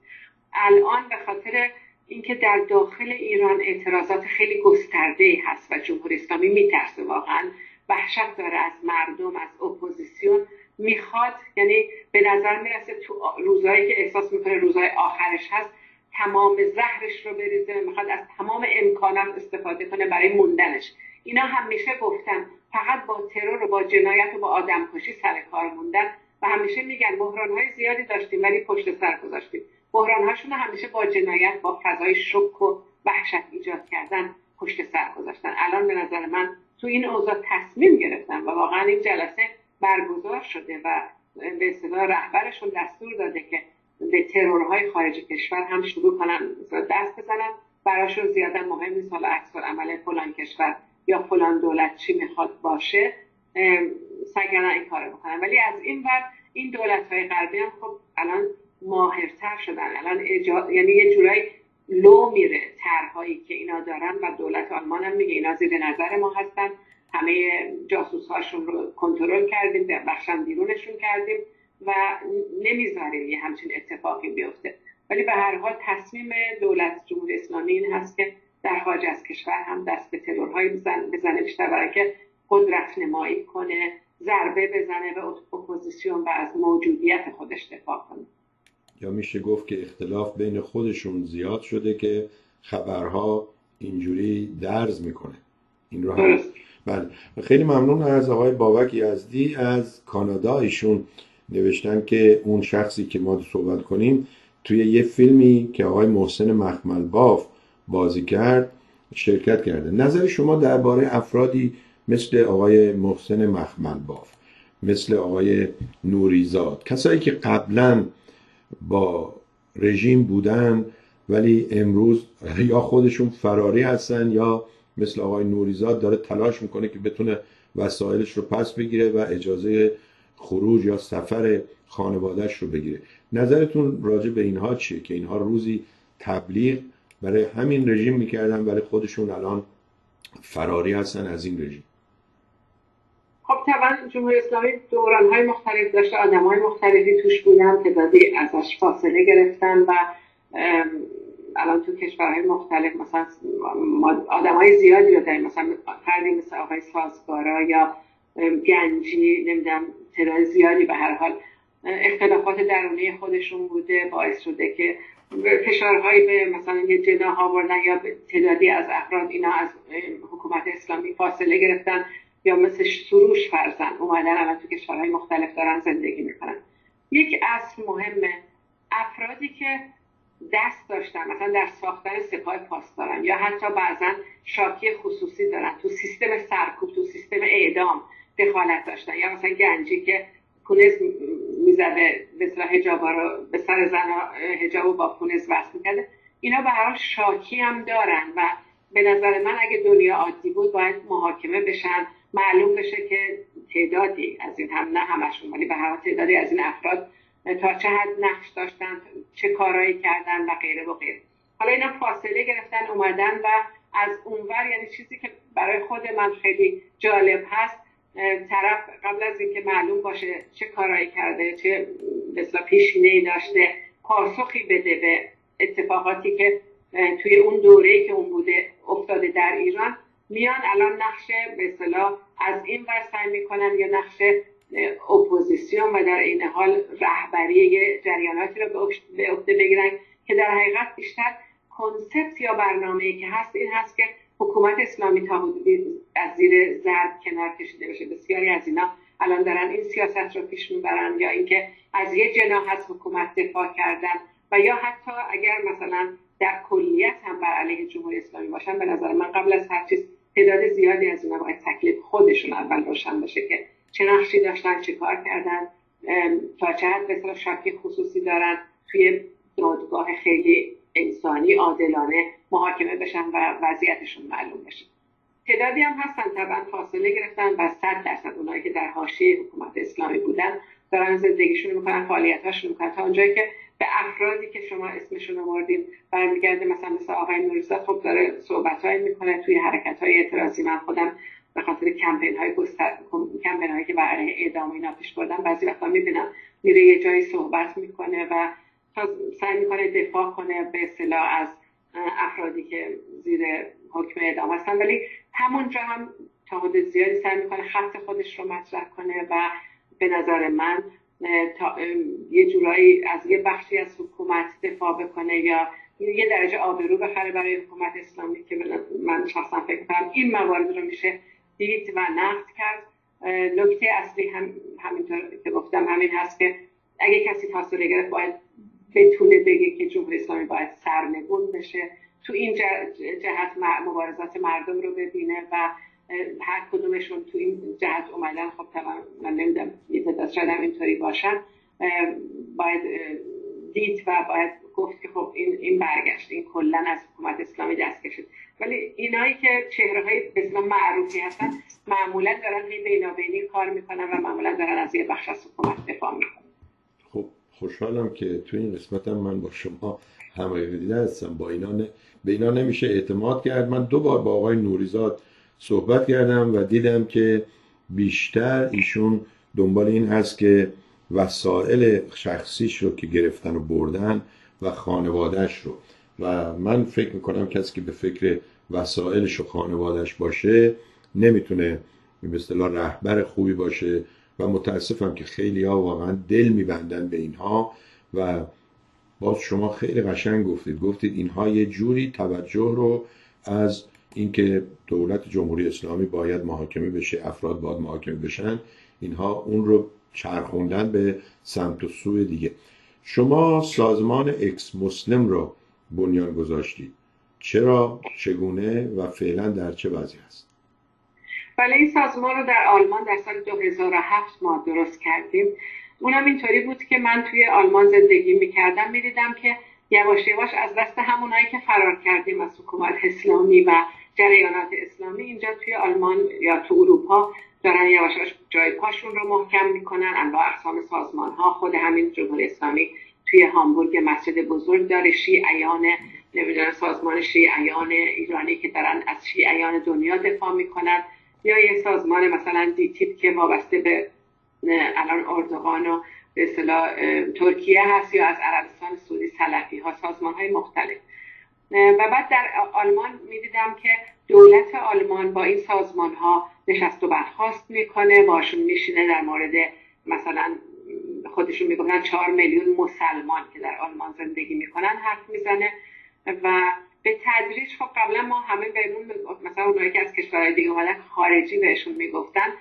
الان به خاطر اینکه در داخل ایران اعتراضات خیلی گسترده هست و جمهوری اسلامی میترسه. واقعا وحشت داره از مردم از اپوزیسیون می‌خواد یعنی به نظر می‌رسه تو روزهایی که احساس می‌کنه روزهای آخرش هست تمام زهرش رو بریزه می‌خواد از تمام امکانات استفاده کنه برای موندنش. اینا همیشه گفتن فقط با ترور و با جنایت و با آدمکشی سر کار موندن و همیشه میگن های زیادی داشتیم ولی پشت سر گذاشتیم. هاشون همیشه با جنایت با فضای شک و وحشت ایجاد کردن پشت سر گذاشتن. الان به نظر من تو این اوضاع تصمیم گرفتن و واقعا این جلسه برگزار شده و به اصطلاح رهبرشون دستور داده که به ترورهای خارج کشور هم شروع کنن دست بزنن. براشون زیاده مهم نیست حالا عکس عمل فلان کشور یا فلان دولت چی می‌خواد باشه. سگرن این کار بکنن. ولی از این ور این دولت های غربی هم خب الان ماهرتر شدن. الان یعنی یه جورایی لو میره طرحهایی که اینا دارن و دولت آلمان هم میگه اینا زیر نظر ما هستن. همه جاسوس هاشون رو کنترل کردیم بخشم بیرونشون کردیم و نمی‌ذاریم یه همچین اتفاقی بیفته. ولی به هر حال تصمیم دولت جمهوری اسلامی این هست که در خارج از کشور هم دست به ترورهایی بزن بزنه بیشتر برای که قدرت نمایی کنه ضربه بزنه به اپوزیسیون و از موجودیت خودش دفاع کنه. یا میشه گفت که اختلاف بین خودشون زیاد شده که خبرها اینجوری درز می‌کنه. این رو هست بله. خیلی ممنون از آقای بابک یزدی از کانادا. ایشون نوشتن که اون شخصی که ما صحبت کنیم توی یه فیلمی که آقای محسن مخملباف بازی کرد شرکت کرده. نظر شما درباره افرادی مثل آقای محسن مخمل باف مثل آقای نوریزاد کسایی که قبلا با رژیم بودن ولی امروز یا خودشون فراری هستن یا مثل آقای نوریزاد داره تلاش می‌کنه که بتونه وسایلش رو پس بگیره و اجازه خروج یا سفر خانوادهش رو بگیره. نظرتون راجع به اینها چیه که اینها روزی تبلیغ برای همین رژیم می‌کردن ولی خودشون الان فراری هستن از این رژیم؟ خب طبعا جمهوری اسلامی دوران های مختلف داشته آدم های مختلفی توش بودن تعدادی ازش فاصله گرفتن و الان تو کشورهای مختلف مثلا آدم های زیادی رو داریم مثلا فردی مثل آقای سازگارا یا گنجی نمی‌دونم تعداد زیادی به هر حال اختلافات درونی خودشون بوده باعث شده که فشارهایی به مثلا یه جناح آوردن یا تعدادی از افراد اینا از حکومت اسلامی فاصله گرفتن. یا مثل سروش فرزن. اومدن الان تو کشورهای مختلف دارن زندگی می‌کنن. یک اصل مهمه. افرادی که دست داشتن مثلا در ساختن سپاه پاسداران یا حتی بعضا شاکی خصوصی دارن. تو سیستم سرکوب تو سیستم اعدام دخالت داشتن. یا مثلا گنجی که پونز می‌زده به هجابا رو به سر زن هجاب با پونز وصل می‌کرده. اینا هر شاکی هم دارن و به نظر من اگه دنیا عادی بود باید محاکمه بشن. معلوم بشه که تعدادی از این هم نه همشون ولی به هر تعدادی از این افراد تا چه حد نقش داشتن چه کارایی کردن و غیره و غیره. حالا اینا فاصله گرفتن اومدن و از اونور یعنی چیزی که برای خود من خیلی جالب هست طرف قبل از اینکه معلوم باشه چه کارایی کرده چه مثلا پیشینه ای داشته پاسخی بده به اتفاقاتی که توی اون دوره که اون بوده افتاده در ایران میان الان نقش به از این ور سعی می‌کنن یا نقش اپوزیسیون و در این حال رهبری جریاناتی رو به عهده بگیرن که در حقیقت بیشتر concept یا برنامه که هست این هست که حکومت اسلامی تا حدودی از زیر ضرب کنار کشیده بشه. بسیاری از اینا الان دارن این سیاست رو پیش می‌برن یا اینکه از یه جناح از حکومت دفاع کردن و یا حتی اگر مثلا در کلیت هم بر علیه جمهوری اسلامی باشن به نظر من قبل از هر چیز تعداد زیادی از اینا باید تکلیف خودشون اول روشن باشه که چه نقشی داشتن چه کار کردن. تا حد مثلا شاکی خصوصی دارن توی دادگاه خیلی انسانی عادلانه محاکمه بشن و وضعیتشون معلوم بشه. تعدادی هم هستن طبعا فاصله گرفتن و صد درصد اونایی که در حاشیه حکومت اسلامی بودن دارن زندگیشون می‌کنن فعالیتاشون می‌کنن. تا اونجایی که به افرادی که شما اسمشون آوردین برمیگرده مثلا مثل آقای نوریزاد خب داره صحبت می‌کنه توی حرکت های اعتراضی. من خودم به خاطر کمپین های گستر... کمپین هایی که برای اعدام اینا پیش بردن بعضی وقتا می‌بینم میره یه جایی صحبت می‌کنه و سعی می‌کنه دفاع کنه به اصطلاح از افرادی که زیر حکم اعدام هستن. ولی همونجا هم تا حد زیادی سعی می‌کنه خط خودش رو مطرح کنه و به نظر من تا یه جورایی از یه بخشی از حکومت دفاع بکنه یا یه درجه آبرو بخره برای حکومت اسلامی که من شخصا فکر کنم این موارد رو میشه دید و نقد کرد. نکته اصلی هم همینطور که گفتم همین هست که اگه کسی فاصله گرفت باید بتونه بگه که جمهوری اسلامی باید سرنگون بشه. تو این جهت مبارزات مردم رو ببینه و هر کدومشون تو این جهت اومدن. خب طبعا من نمی‌دونم یه تعداد شدم اینطوری باشن. باید دید و باید گفت که خب این این برگشت این کلا از حکومت اسلامی دست کشید ولی اینایی که چهره های بسیار معروفی هستن معمولا دارن هی بینابینی کار می‌کنن و معمولا دارن از یه بخش از حکومت دفاع می‌کنن. خب خوشحالم که تو این قسمت هم من با شما همه دیده هستم. با اینا به اینا نمیشه اعتماد کرد. من دو بار با آقای نوریزاد صحبت کردم و دیدم که بیشتر ایشون دنبال این هست که وسایل شخصیش رو که گرفتن و بردن و خانوادهش رو. و من فکر می‌کنم کسی که به فکر وسایلش و خانوادهش باشه نمی‌تونه به اصطلاح رهبر خوبی باشه و متاسفم که خیلی ها واقعا دل میبندن به اینها و باز شما خیلی قشنگ گفتید. گفتید اینها یه جوری توجه رو از اینکه دولت جمهوری اسلامی باید محاکمه بشه افراد باید محاکمه بشن اینها اون رو چرخوندن به سمت و سوی دیگه. شما سازمان اکس مسلم رو بنیان گذاشتید چرا؟ چگونه؟ و فعلا در چه وضعی هست؟ بله این سازمان رو در آلمان در سال 2007 ما درست کردیم. اونم اینطوری بود که من توی آلمان زندگی می‌کردم. می‌دیدم که یواش یواش از دست همونایی که فرار کردیم از حکومت اسلامی و جریانات اسلامی اینجا توی آلمان یا تو اروپا دارن یواش جای پاشون رو محکم می‌کنن. انواع اقسام سازمان ها خود همین جمهوری اسلامی توی هامبورگ مسجد بزرگ داره شیعیان نمی‌دونم سازمان شیعیان ایرانی که دارن از شیعیان دنیا دفاع می‌کنن. یا یه سازمان مثلا DITIB که وابسته به الان اردوغان و به اصطلاح ترکیه هست یا از عربستان سعودی سلفی ها سازمان های مختلف. و بعد در آلمان می‌دیدم که دولت آلمان با این سازمان ها نشست و برخواست می‌کنه. باشون میشینه در مورد مثلا خودشون می‌گفتن چهار میلیون مسلمان که در آلمان زندگی می‌کنن حرف می‌زنه. و به تدریج خب قبلا ما همه بهمون مثلا اونایی که از کشورهای دیگه اومدن خارجی بهشون می‌گفتن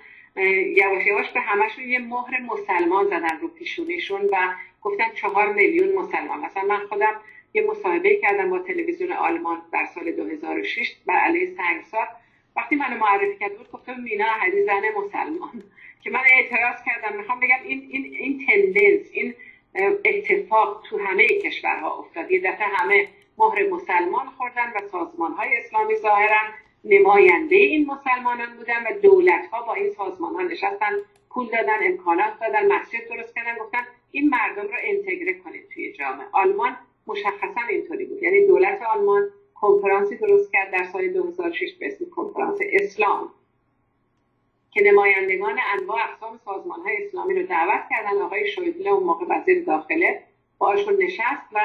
یواش یواش به همشون یه مهر مسلمان زدن رو پیشونیشون و گفتن چهار میلیون مسلمان. مثلا من خودم یه مصاحبه کردم با تلویزیون آلمان در سال 2006 بر علیه سنگسار. وقتی منو معرفی کرد بود گفتم مینا حدی زن مسلمان. که من اعتراض کردم می‌خوام بگم این این این تندنس این اتفاق تو همه کشورها افتاد. یه دفعه همه مهر مسلمان خوردن و سازمان های اسلامی ظاهرا نماینده این مسلمانان بودن و دولت ها با این سازمان ها نشستن پول دادن امکانات دادن مسجد درست کردن. گفتن این مردم رو انتگره کنید توی جامعه. آلمان مشخصا اینطوری بود. یعنی دولت آلمان کنفرانسی درست کرد در سال 2006 به اسم کنفرانس اسلام که نمایندگان انواع اقسام سازمان های اسلامی رو دعوت کردن. آقای شویبله و موقع وزیر داخله باشون نشست و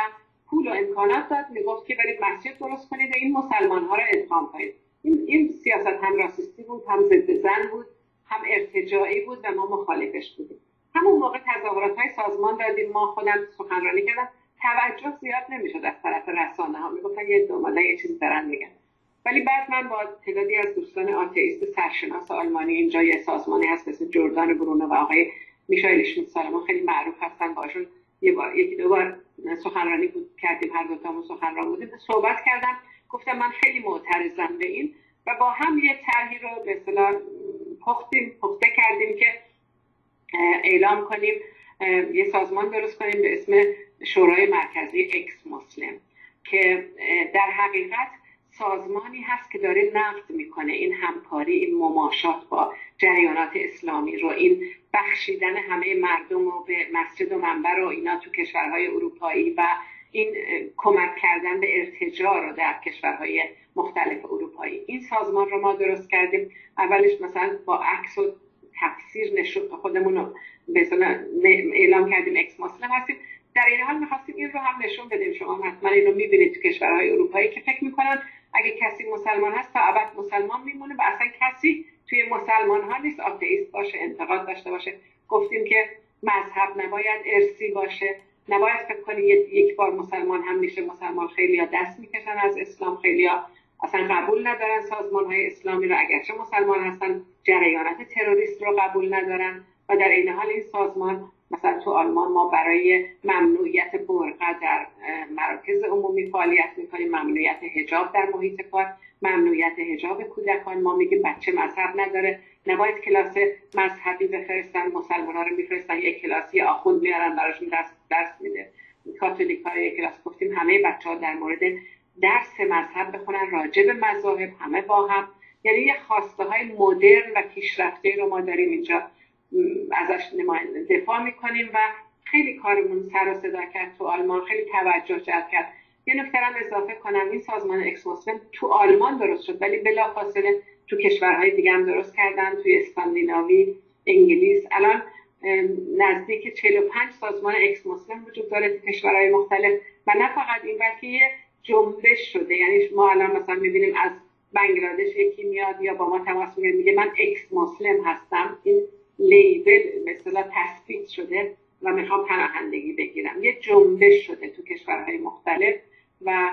پول و امکانات داد. می‌گفت که برید مسجد درست کنید و این مسلمان ها رو ادغام کنید. این, این سیاست هم راسisتی بود هم ضد زن بود هم ارتجاعی بود و ما مخالفش بودیم. همون موقع تظاهرات های سازمان دادیم. ما خودم سخنرانی کردم. توجه زیاد نمی‌شد از طرف رسانه ها. می‌گفتن یه دوماده یه چیز دارن میگن. ولی بعد من با تعدادی از دوستان آتئیست سرشناس آلمانی اینجا یه سازمانی هست مثل جردان برونو و آقای میشایل شمیت سالمان خیلی معروف هستن. باشون یه بار یکی دو بار سخنرانی بود کردیم. هر دوتامون سخنران بودیم. صحبت کردم. گفتم من خیلی معترضم به این و با هم یه طرحی رو به اصطلاح پختیم پخته کردیم که اعلام کنیم یه سازمان درست کنیم به اسم شورای مرکزی اکس مسلم که در حقیقت سازمانی هست که داره نقد می‌کنه این همکاری این مماشات با جریانات اسلامی رو این بخشیدن همه مردم رو به مسجد و منبر و اینا تو کشورهای اروپایی و این کمک کردن به ارتجاع رو در کشورهای مختلف اروپایی. این سازمان رو ما درست کردیم. اولش مثلا با عکس و تفسیر نشون خودمون رو اعلام کردیم اکس مسلم هستیم. در این حال می‌خواستیم این رو هم نشون بدیم. شما حتما این رو می‌بینید تو کشورهای اروپایی که فکر می‌کنن اگه کسی مسلمان هست تا ابد مسلمان میمونه و اصلا کسی توی مسلمان ها نیست. آتئیست باشه انتقاد داشته باشه. گفتیم که مذهب نباید ارسی باشه. نباید فکر کنی یک بار مسلمان هم میشه. مسلمان خیلی ها دست می‌کشن از اسلام. خیلی ها اصلا قبول ندارن سازمان های اسلامی رو. اگرچه مسلمان هستن جریانات تروریست رو قبول ندارن و در این حال این سازمان مثلا تو آلمان ما برای ممنوعیت برقه در مراکز عمومی فعالیت می‌کنیم ممنوعیت هجاب در محیط کار ممنوعیت هجاب کودکان. ما میگیم بچه مذهب نداره. نباید کلاس مذهبی بفرستن مسلمان ها رو میفرستن یک کلاسی آخوند میارن براشون درس, درس میده. کاتولیک های کلاس گفتیم. همه بچه ها در مورد درس مذهب بخونن راجع به مذاهب همه با هم. یعنی یه خواسته های مدرن و پیشرفته رو ما داریم اینجا. ازش دفاع می‌کنیم و خیلی کارمون سر و صدا کرد تو آلمان خیلی توجه جلب کرد. یه نکته اضافه کنم این سازمان اکس تو آلمان درست شد ولی بلافاصله تو کشورهای دیگه هم درست کردن توی اسکاندیناوی انگلیس. الان نزدیک 45 سازمان ex-Muslim وجود داره تو کشورهای مختلف و نه فقط این بلکه یه جنبش شده. یعنی ما الان مثلا می‌بینیم از بنگلادش یکی میاد یا با ما تماس می‌گیره میگه من ex-Muslim هستم. این label اصطلاح تثبیت شده و می‌خوام پناهندگی بگیرم. یه جنبش شده تو کشورهای مختلف و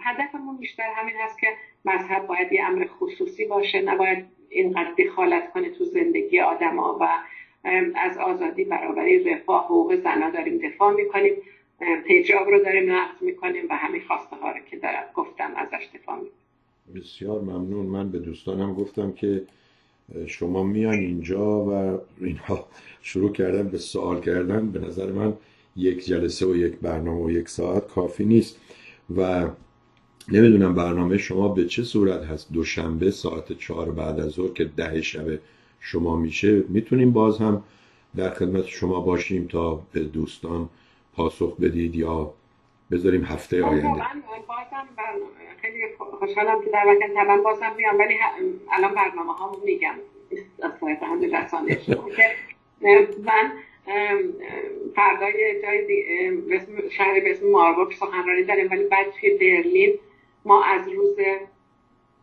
هدفمون بیشتر همین هست که مذهب باید یه امر خصوصی باشه نباید اینقدر دخالت کنه تو زندگی آدما و از آزادی برابری رفاه حقوق زنها داریم دفاع می‌کنیم پیجاب رو داریم نقد می‌کنیم و همین خواسته ها رو که دارم گفتم ازش دفاع می‌کنیم بسیار ممنون. من به دوستانم گفتم که شما میان اینجا و اینها شروع کردن به سوال کردن به نظر من یک جلسه و یک برنامه و یک ساعت کافی نیست. و نمی‌دونم برنامه شما به چه صورت هست؟ دوشنبه ساعت چهار بعد از ظهر که ده شب شما میشه. می‌تونیم باز هم در خدمت شما باشیم تا به دوستان پاسخ بدید یا بذاریم هفته آینده. بازم خیلی خوشحالم که در وقت بازم بیام ولی الان برنامه ها میگم من فردای جای شهر به اسم ماربورگ سخنرانی داریم ولی بعد توی برلین ما از روز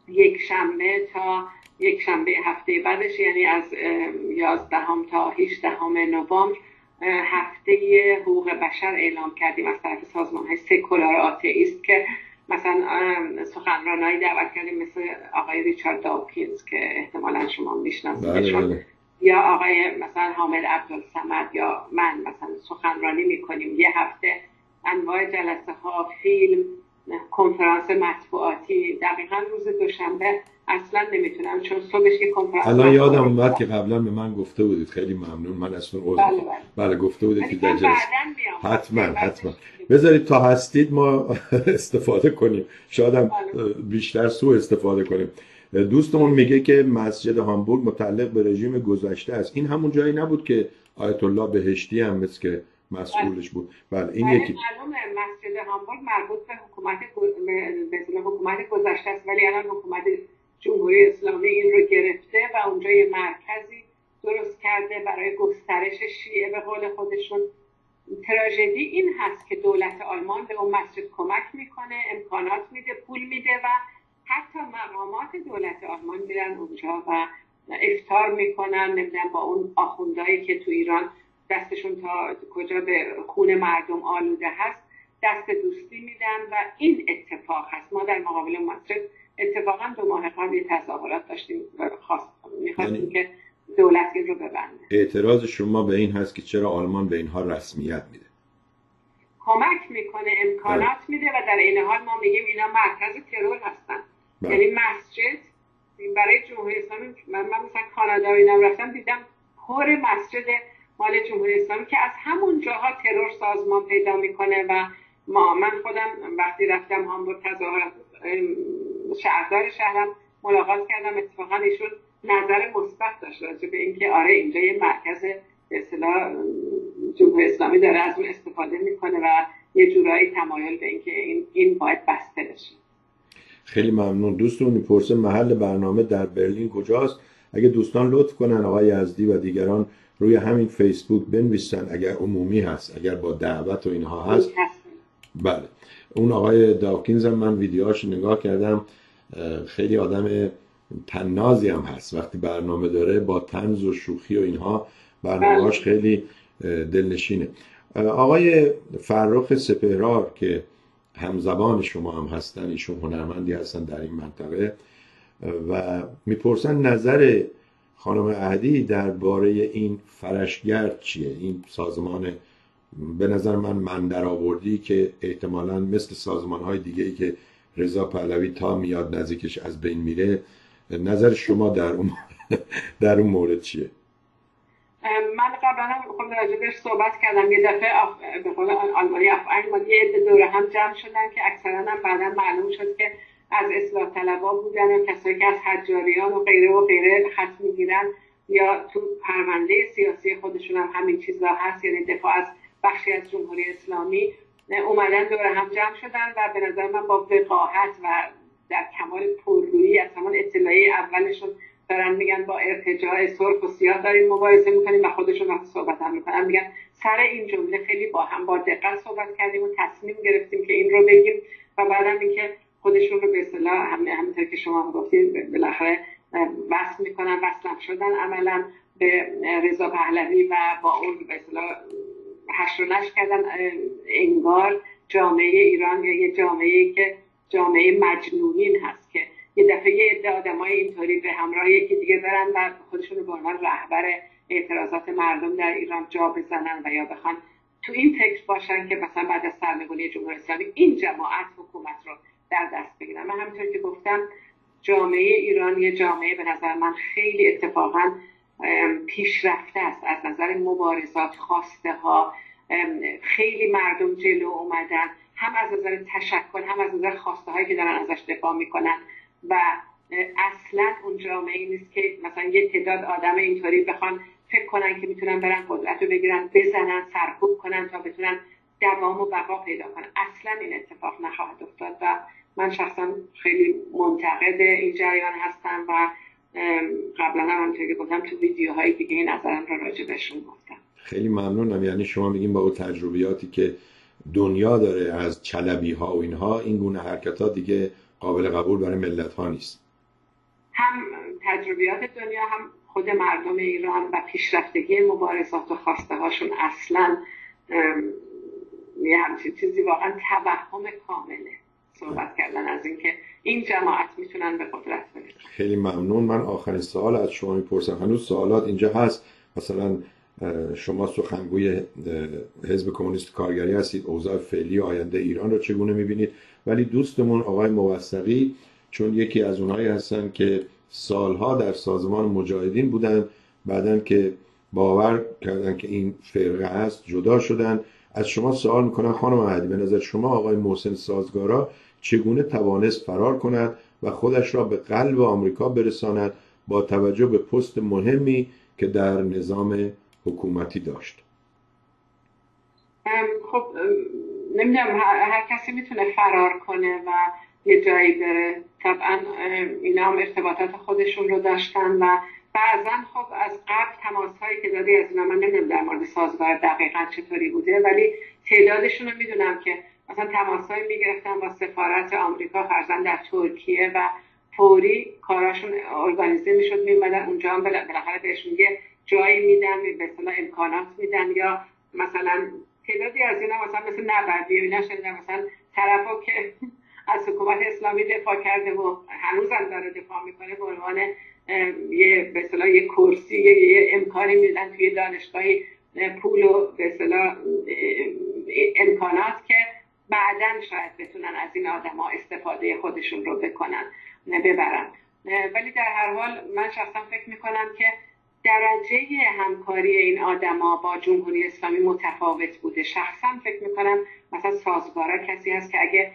یک شنبه تا یک شنبه هفته بعدش یعنی از یازدهم تا هیچدهم نوامبر هفته حقوق بشر اعلام کردیم از طرف سازمان های سکولار آتئیست که مثلا سخنرانایی دعوت کردیم مثل آقای ریچارد داوکینز که احتمالا شما میشناسیدشون بله، بله. یا آقای مثلا حامد عبدالسمد یا من مثلا سخنرانی می‌کنیم یه هفته انواع جلسه ها فیلم کنفرانس مطبوعاتی دقیقا روز دوشنبه اصلا نمی‌تونم چون صبحش یه کنفرانس الان یادم اومد که قبلا به من گفته بودید خیلی ممنون. من اصلا بله, بله. بله گفته بودید که در جلسه حتما حتما. بذارید تا هستید ما استفاده کنیم. شاید هم بله. بیشتر سو استفاده کنیم. دوستمون میگه که مسجد هامبورگ متعلق به رژیم گذشته است. این همون جایی نبود که آیت الله بهشتی هم مثل که مسئولش بود. بله این یکی. معلومه مسجد هامبورگ مربوط به حکومت به حکومت گذشته است ولی الان حکومت جمهوری اسلامی این رو گرفته و اونجا یه مرکزی درست کرده برای گسترش شیعه به قول خودشون. تراژدی این هست که دولت آلمان به اون مسجد کمک می‌کنه امکانات میده پول میده و حتی مقامات دولت آلمان میرن اونجا و افتار می‌کنن. نمی‌دونم با اون آخوندهایی که تو ایران دستشون تا کجا به خون مردم آلوده هست دست دوستی میدن و این اتفاق هست. ما در مقابل مسجد اتفاقا دو ماه قبل یه تظاهرات داشتیم خواست می‌خواستیم یعنی که دولت رو ببنده اعتراض شما به این هست که چرا آلمان به اینها رسمیت میده کمک می‌کنه امکانات بله. میده و در این حال ما میگیم اینا مرکز ترور هستن بله. یعنی مسجد برای جمهوری اسلامی من, من مثلا کانادا اینم رفتم دیدم پر مسجد مال جمهوری اسلامی که از همون جاها ترور سازمان پیدا می‌کنه و ما من خودم وقتی رفتم هامبورگ تظاهرات شهردار شهرم ملاقات کردم. اتفاقا ایشون نظر مثبت داشت راجع به اینکه آره اینجا یه مرکز اصطلاح جمهوری اسلامی داره از اون استفاده می‌کنه و یه جورایی تمایل به اینکه این این باید بسته بشه. خیلی ممنون. دوستون می‌پرسه محل برنامه در برلین کجاست؟ اگه دوستان لطف کنن آقای یزدی و دیگران روی همین فیسبوک بنویسن اگر عمومی هست اگر با دعوت و اینها هست. بله. اون آقای داکینز هم من ویدیوهاش نگاه کردم. خیلی آدم تنازی هم هست. وقتی برنامه داره با تنز و شوخی و اینها برنامهاش بله. خیلی دلنشینه. آقای فرخ سپهرار که همزبان شما هم هستن ایشون هنرمندی هستن در این منطقه و می‌پرسن نظر خانم عهدی درباره این فرشگرد چیه؟ این سازمان به نظر من من آوردی که احتمالا مثل سازمان های دیگه ای که رضا پهلوی تا میاد نزدیکش از بین میره نظر شما در اون در اون مورد چیه؟ من قبلا هم خود راجبش صحبت کردم. یه دفعه به قول آلمانی آلمانی یه دوره هم جمع شدن که اکثرا هم بعدا معلوم شد که از اصلاح طلبا بودن و کسایی که از حجاریان و غیره و غیره خط می‌گیرن یا تو پرونده سیاسی خودشون هم همین چیزا هست. یعنی دفاع از بخشی از جمهوری اسلامی اومدن دور هم جمع شدن و به نظر من با وقاحت و در کمال پررویی از همان اطلاعی اولشون دارن میگن با ارتجاع سرخ و سیاه داریم مبارزه می‌کنیم و خودشون وقتی صحبت هم می‌کنن. میگن سر این جمله خیلی با هم با دقت صحبت کردیم و تصمیم گرفتیم که این رو بگیم و بعدم اینکه خودشون رو به اصطلاح هم همینطور که شما هم گفتید بالاخره وصل می‌کنن وصلم شدن عملا به رضا پهلوی و با اون به اصطلاح هشت کردن انگار جامعه ایران یا یه جامعه که جامعه مجنونین هست که یه دفعه یه عده آدمای اینطوری به همراه یکی دیگه برن و خودشون رو به عنوان رهبر اعتراضات مردم در ایران جا بزنن و یا بخوان تو این فکر باشن که مثلا بعد از سرنگونی جمهوری اسلامی این جماعت حکومت رو در دست بگیرن. من همینطور که گفتم جامعه ایران یه جامعه به نظر من خیلی اتفاقا پیشرفته است. از نظر مبارزات خواسته ها خیلی مردم جلو اومدن. هم از نظر تشکل هم از نظر خواسته هایی که دارن ازش دفاع می‌کنن. و اصلا اون جامعه نیست که مثلا یه تعداد آدم اینطوری بخوان فکر کنن که می‌تونن برن قدرت رو بگیرن بزنن سرکوب کنن تا بتونن دوام و بقا پیدا کنن. اصلا این اتفاق نخواهد افتاد و من شخصا خیلی منتقد این جریان هستم و قبلا هم همونطور گفتم تو ویدیوهای دیگه این نظرم رو راجع بهشون گفتم. خیلی ممنونم. یعنی شما میگیم با اون تجربیاتی که دنیا داره از چلبی ها و اینها این گونه حرکت ها دیگه قابل قبول برای ملت ها نیست. هم تجربیات دنیا هم خود مردم ایران و پیشرفتگی مبارزات و خواسته هاشون اصلا یه همچین چیزی واقعا توهم کامله. صحبت کردن از اینکه این جماعت می‌تونن به قدرت برسن. خیلی ممنون. من آخرین سوال از شما می‌پرسم. هنوز سوالات اینجا هست. مثلا شما سخنگوی حزب کمونیست کارگری هستید. اوضاع فعلی آینده ایران رو چگونه می‌بینید؟ ولی دوستمون آقای موثقی چون یکی از اونهایی هستن که سالها در سازمان مجاهدین بودن بعدا که باور کردن که این فرقه هست جدا شدن. از شما سوال می‌کنن خانم عهدی به نظر شما آقای محسن سازگارا چگونه توانست فرار کند و خودش را به قلب آمریکا برساند با توجه به پست مهمی که در نظام حکومتی داشت. خب نمی‌دونم هر کسی می‌تونه فرار کنه و یه جایی بره. طبعا اینا هم ارتباطات خودشون رو داشتن و بعضا خب از قبل تماس هایی که دادی از اینا من نمی‌دونم در مورد سازگار دقیقا چطوری بوده ولی تعدادشون رو می‌دونم که مثلا تماس هایی می‌گرفتن با سفارت آمریکا فرزن در ترکیه و فوری کاراشون ارگانیزه می‌شد میومدن اونجا هم بالاخره بهشون یه جایی میدن به اصطلاح امکانات میدن یا مثلا تعدادی از اینا مثلا مثل نبردی اینا شدن مثلا طرفا که از حکومت اسلامی دفاع کرده و هنوزم داره دفاع می‌کنه به عنوان یه به یه کرسی یه امکانی میدن توی دانشگاهی پول و به امکانات که بعدا شاید بتونن از این آدما استفاده خودشون رو بکنن ببرن. ولی در هر حال من شخصا فکر می‌کنم که درجه همکاری این آدما با جمهوری اسلامی متفاوت بوده. شخصا فکر می‌کنم مثلا سازگارا کسی هست که اگه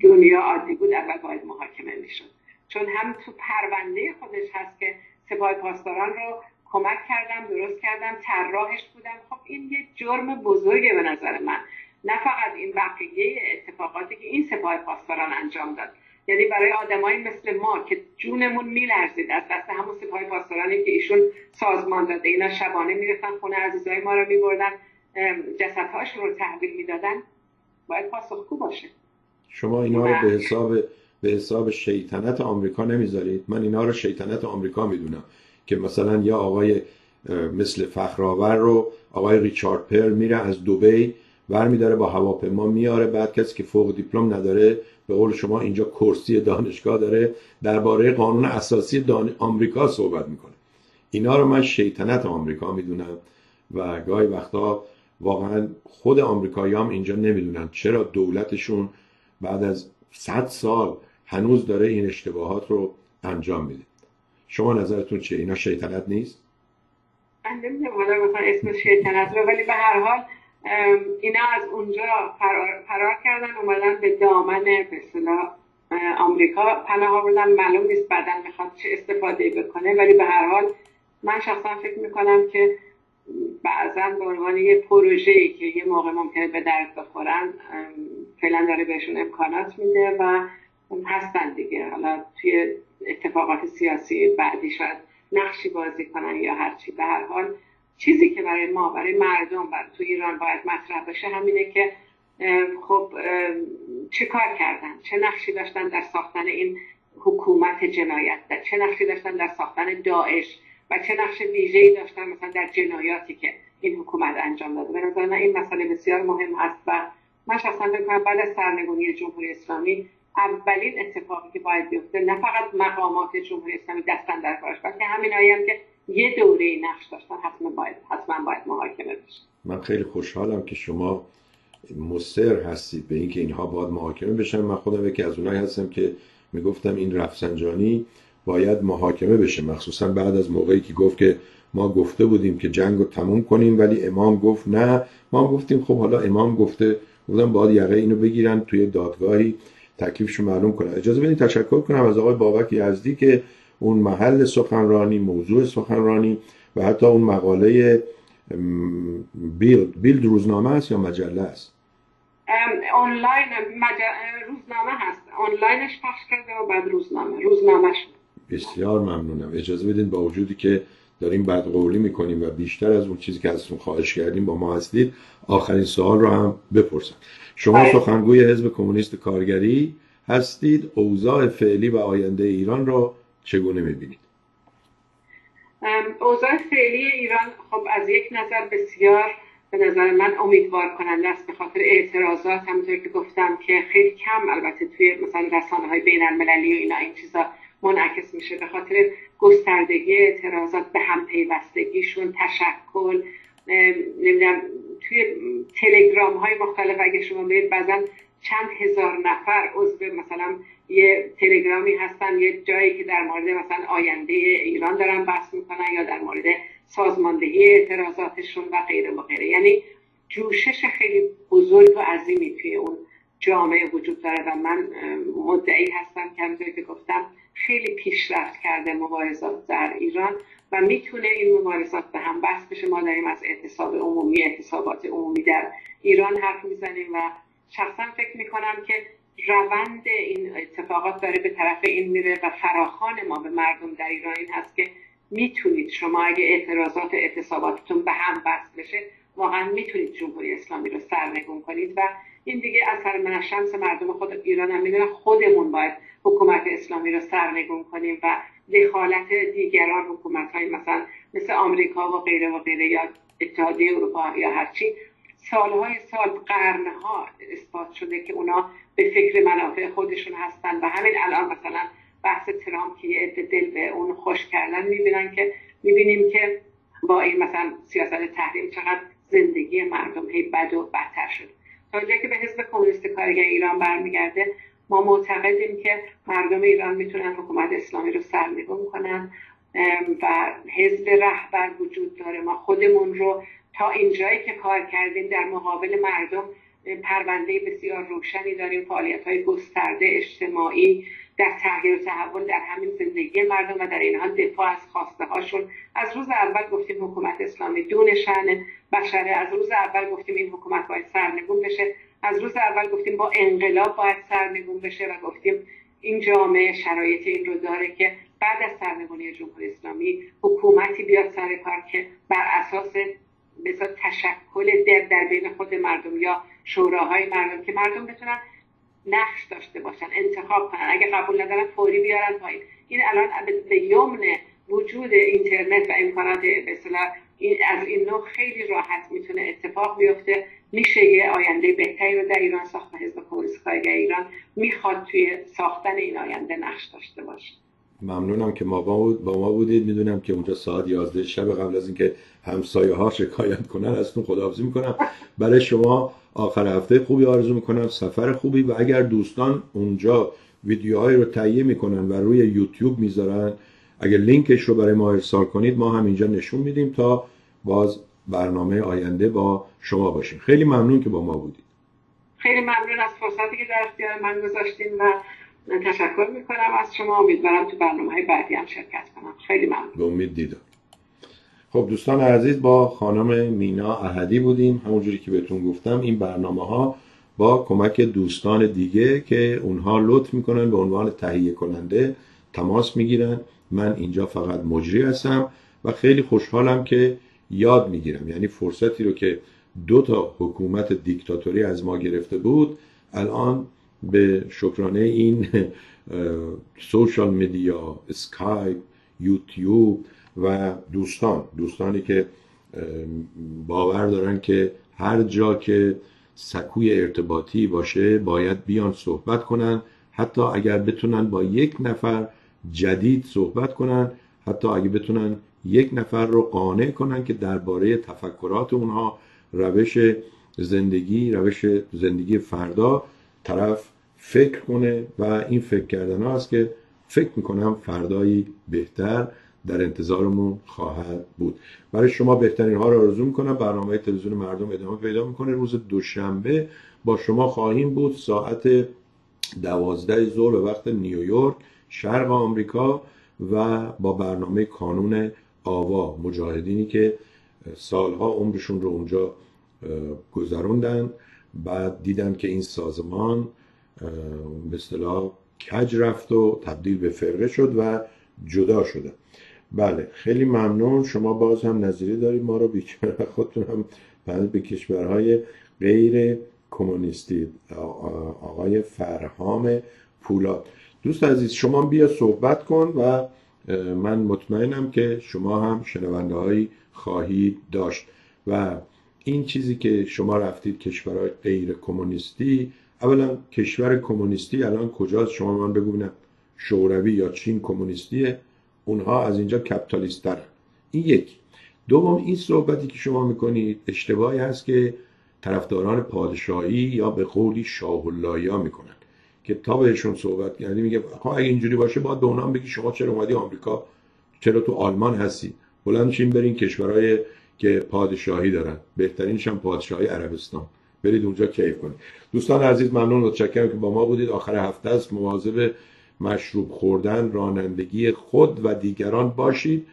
دنیا عادی بود اول باید محاکمه می‌شد. چون هم تو پرونده خودش هست که سپاه پاسداران رو کمک کردم درست کردم طراحش بودم. خب این یه جرم بزرگه به نظر من. نه فقط این بقیه اتفاقاتی که این سپاه پاسداران انجام داد. یعنی برای آدمایی مثل ما که جونمون میلرزید از دست همون سپاه پاسدارانی که ایشون سازمان داده اینا شبانه می‌رفتن خونه عزیزای ما رو میبردن جسدهاشون رو تحویل می‌دادن. باید پاسخگو باشه. شما اینا رو به حساب به حساب شیطنت آمریکا نمی‌ذارید. من اینا رو شیطنت آمریکا می‌دونم. که مثلا یا آقای مثل فخرآور رو آقای ریچارد پر میره از دبی برمیداره با هواپیما میاره بعد کسی که فوق دیپلم نداره به قول شما اینجا کرسی دانشگاه داره درباره قانون اساسی دان... آمریکا صحبت می‌کنه. اینا رو من شیطنت آمریکا می‌دونم و گاهی وقتا واقعا خود آمریکایی هم اینجا نمی‌دونن. چرا دولتشون بعد از صد سال هنوز داره این اشتباهات رو انجام میده. شما نظرتون چیه؟ اینا شیطنت نیست؟ من نمی‌دونم مثلا اسم شیطنت رو ولی به هر حال اینا از اونجا فرار, فرار کردن اومدن به دامن به آمریکا. پناه آوردن معلوم نیست بعدا می‌خواد چه استفاده بکنه ولی به هر حال من شخصا فکر می‌کنم که بعضا به عنوان یه پروژه‌ای که یه موقع ممکنه به درد بخورن فعلا داره بهشون امکانات میده و هستن دیگه. حالا توی اتفاقات سیاسی بعدی شاید نقشی بازی کنن یا هرچی به هر حال چیزی که برای ما برای مردم برای تو ایران باید مطرح بشه همینه که خب چه کار کردن؟ چه نقشی داشتن در ساختن این حکومت جنایت؟ چه نقشی داشتن در ساختن داعش؟ و چه نقش ویژه‌ای داشتن مثلا در جنایاتی که این حکومت انجام داده؟ به نظر این مسئله بسیار مهم است و من شخصا فکر بعد از سرنگونی جمهوری اسلامی اولین اتفاقی که باید بیفته نه فقط مقامات جمهوری اسلامی دستن در کارش بلکه همین هم که یه دوره نقش داشتن حتما باید حتما باید محاکمه بشه. من خیلی خوشحالم که شما مصر هستید به اینکه اینها باید محاکمه بشن. من خودم یکی از اونایی هستم که می‌گفتم این رفسنجانی باید محاکمه بشه مخصوصا بعد از موقعی که گفت که ما گفته بودیم که جنگ رو تموم کنیم ولی امام گفت نه. ما گفتیم خب حالا امام گفته بودم باید یقه اینو بگیرن توی دادگاهی. تکلیفشو معلوم کنن. اجازه بدین تشکر کنم از آقای بابک یزدی که اون محل سخنرانی موضوع سخنرانی و حتی اون مقاله بیلد بیلد روزنامه است یا مجله است؟ آنلاین روزنامه هست. آنلاینش پخش کرده و بعد روزنامه روزنامهش. بسیار ممنونم. اجازه بدین با وجودی که داریم بدقولی می‌کنیم و بیشتر از اون چیزی که ازتون خواهش کردیم با ما هستید آخرین سوال رو هم بپرسم. شما بله. سخنگوی حزب کمونیست کارگری هستید. اوضاع فعلی و آینده ایران را چگونه می‌بینید؟ اوضاع فعلی ایران خب از یک نظر بسیار به نظر من امیدوار کننده است به خاطر اعتراضات همونطور که گفتم که خیلی کم البته توی مثلا رسانه های بین المللی و اینا این چیزا منعکس میشه. به خاطر گستردگی اعتراضات به هم پیوستگیشون تشکل نمی‌دونم توی تلگرام های مختلف اگه شما برید بعضا چند هزار نفر عضو مثلا یه تلگرامی هستن یه جایی که در مورد مثلا آینده ایران دارن بحث می‌کنن یا در مورد سازماندهی اعتراضاتشون و غیره و غیره. یعنی جوشش خیلی بزرگ و عظیمی توی اون جامعه وجود داره و من مدعی هستم که همونطور که گفتم خیلی پیشرفت کرده مبارزات در ایران. و می‌تونه این مبارزات به هم بست بشه. ما داریم از اعتصاب عمومی اعتصابات عمومی در ایران حرف می‌زنیم و شخصا فکر می‌کنم که روند این اتفاقات داره به طرف این میره و فراخان ما به مردم در ایران این هست که می‌تونید شما اگه اعتراضات اعتصاباتتون به هم بست بشه واقعا می‌تونید جمهوری اسلامی رو سرنگون کنید و این دیگه اثر من شمس مردم خود ایران هم می‌دونن خودمون باید حکومت اسلامی رو سرنگون کنیم و دخالت دیگران حکومت های مثلا مثل آمریکا و غیره و غیره یا اتحادیه اروپا یا هرچی سالهای سال قرنها اثبات شده که اونا به فکر منافع خودشون هستن. و همین الان مثلا بحث ترامپ که یه دل به اون خوش کردن می‌بینن که می‌بینیم که با این مثلا سیاست تحریم چقدر زندگی مردم هی بد و بدتر شد تا که به حزب کمونیست کارگر ایران برمیگرده ما معتقدیم که مردم ایران می‌تونن حکومت اسلامی رو سرنگون کنن و حزب رهبر وجود داره. ما خودمون رو تا اینجایی که کار کردیم در مقابل مردم پرونده بسیار روشنی داریم. فعالیت های گسترده اجتماعی در تغییر و تحول در همین زندگی مردم و در این حال دفاع از خواسته هاشون از روز اول گفتیم حکومت اسلامی دون شأن بشره از روز اول گفتیم این حکومت باید سرنگون بشه. از روز اول گفتیم با انقلاب باید سرنگون بشه و گفتیم این جامعه شرایط این رو داره که بعد از سرنگونی جمهوری اسلامی حکومتی بیاد سر کار که بر اساس مثلا تشکل در در بین خود مردم یا شوراهای مردم که مردم بتونن نقش داشته باشن انتخاب کنن. اگه قبول ندارن فوری بیارن پایین. این الان به یمن وجود اینترنت و امکانات به این از این نوع خیلی راحت می‌تونه اتفاق بیفته. میشه یه آینده بهتری رو در ایران ساخت حزب کمونیست کارگر ایران می‌خواد توی ساختن این آینده نقش داشته باشه. ممنونم که ما با, ما بودید. می‌دونم که اونجا ساعت 11 شب قبل از اینکه همسایه ها شکایت کنن ازتون خداحافظی می‌کنم. برای شما آخر هفته خوبی آرزو می‌کنم سفر خوبی و اگر دوستان اونجا ویدیوهایی رو تهیه می‌کنن و روی یوتیوب می‌ذارن اگر لینکش رو برای ما ارسال کنید ما هم اینجا نشون میدیم تا باز برنامه آینده با شما باشیم. خیلی ممنون که با ما بودید. خیلی ممنون از فرصتی که در اختیار من گذاشتیم و من تشکر می‌کنم. از شما امیدوارم تو برنامه های بعدی هم شرکت کنم. خیلی ممنون. به امید دیدار خب دوستان عزیز با خانم مینا احدی بودیم. همونجوری که بهتون گفتم این برنامه ها با کمک دوستان دیگه که اونها لطف می‌کنن به عنوان تهیه کننده تماس می‌گیرن. من اینجا فقط مجری هستم و خیلی خوشحالم که یاد می‌گیرم. یعنی فرصتی رو که دو تا حکومت دیکتاتوری از ما گرفته بود الان به شکرانه این سوشال میدیا اسکایپ یوتیوب و دوستان. دوستانی که باور دارن که هر جا که سکوی ارتباطی باشه باید بیان صحبت کنن. حتی اگر بتونن با یک نفر جدید صحبت کنن حتی اگه بتونن یک نفر رو قانع کنن که درباره تفکرات اونها روش زندگی روش زندگی فردا طرف فکر کنه و این فکر کردن هاست که فکر می‌کنم فردایی بهتر در انتظارمون خواهد بود. برای شما بهترین ها رو آرزو می‌کنم. برنامه تلویزیون مردم ادامه پیدا می‌کنه. روز دوشنبه با شما خواهیم بود. ساعت دوازده ظهر به وقت نیویورک شرق آمریکا و با برنامه کانون آوا مجاهدینی که سالها عمرشون رو اونجا گذروندن. بعد دیدن که این سازمان به اصطلاح کج رفت و تبدیل به فرقه شد و جدا شده. بله خیلی ممنون. شما باز هم نظری دارید. ما رو بیچاره خودتون هم به کشورهای غیر کمونیستی آقای فرهام پولاد. دوست عزیز شما بیا صحبت کن و من مطمئنم که شما هم شنونده هایی خواهید داشت و این چیزی که شما رفتید کشورهای غیر کمونیستی اولا کشور کمونیستی الان کجاست؟ شما من بگو شوروی یا چین کمونیستیه. اونها از اینجا کپیتالیست این یک. دوم این صحبتی که شما می‌کنید اشتباهی هست که طرفداران پادشاهی یا به قولی شاه می‌کنن. که تا بهشون صحبت کردی میگه اگه اینجوری باشه باید اونها بگی شما چرا اومدی آمریکا؟ چرا تو آلمان هستی؟ بلند چین برین کشورهای که پادشاهی دارن. بهترینش هم پادشاهی عربستان. برید اونجا کیف کنید. دوستان عزیز ممنون. متشکرم که با ما بودید. آخر هفته است. مواظب مشروب خوردن رانندگی خود و دیگران باشید.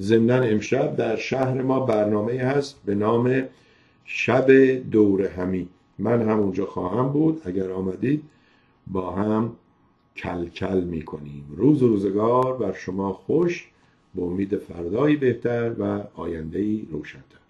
ضمنا امشب در شهر ما برنامه هست به نام شب دور همی. من هم اونجا خواهم بود. اگر آمدید با هم کل کل می کنیم روز و روزگار بر شما خوش به امید فردایی بهتر و آینده ای روشنتر.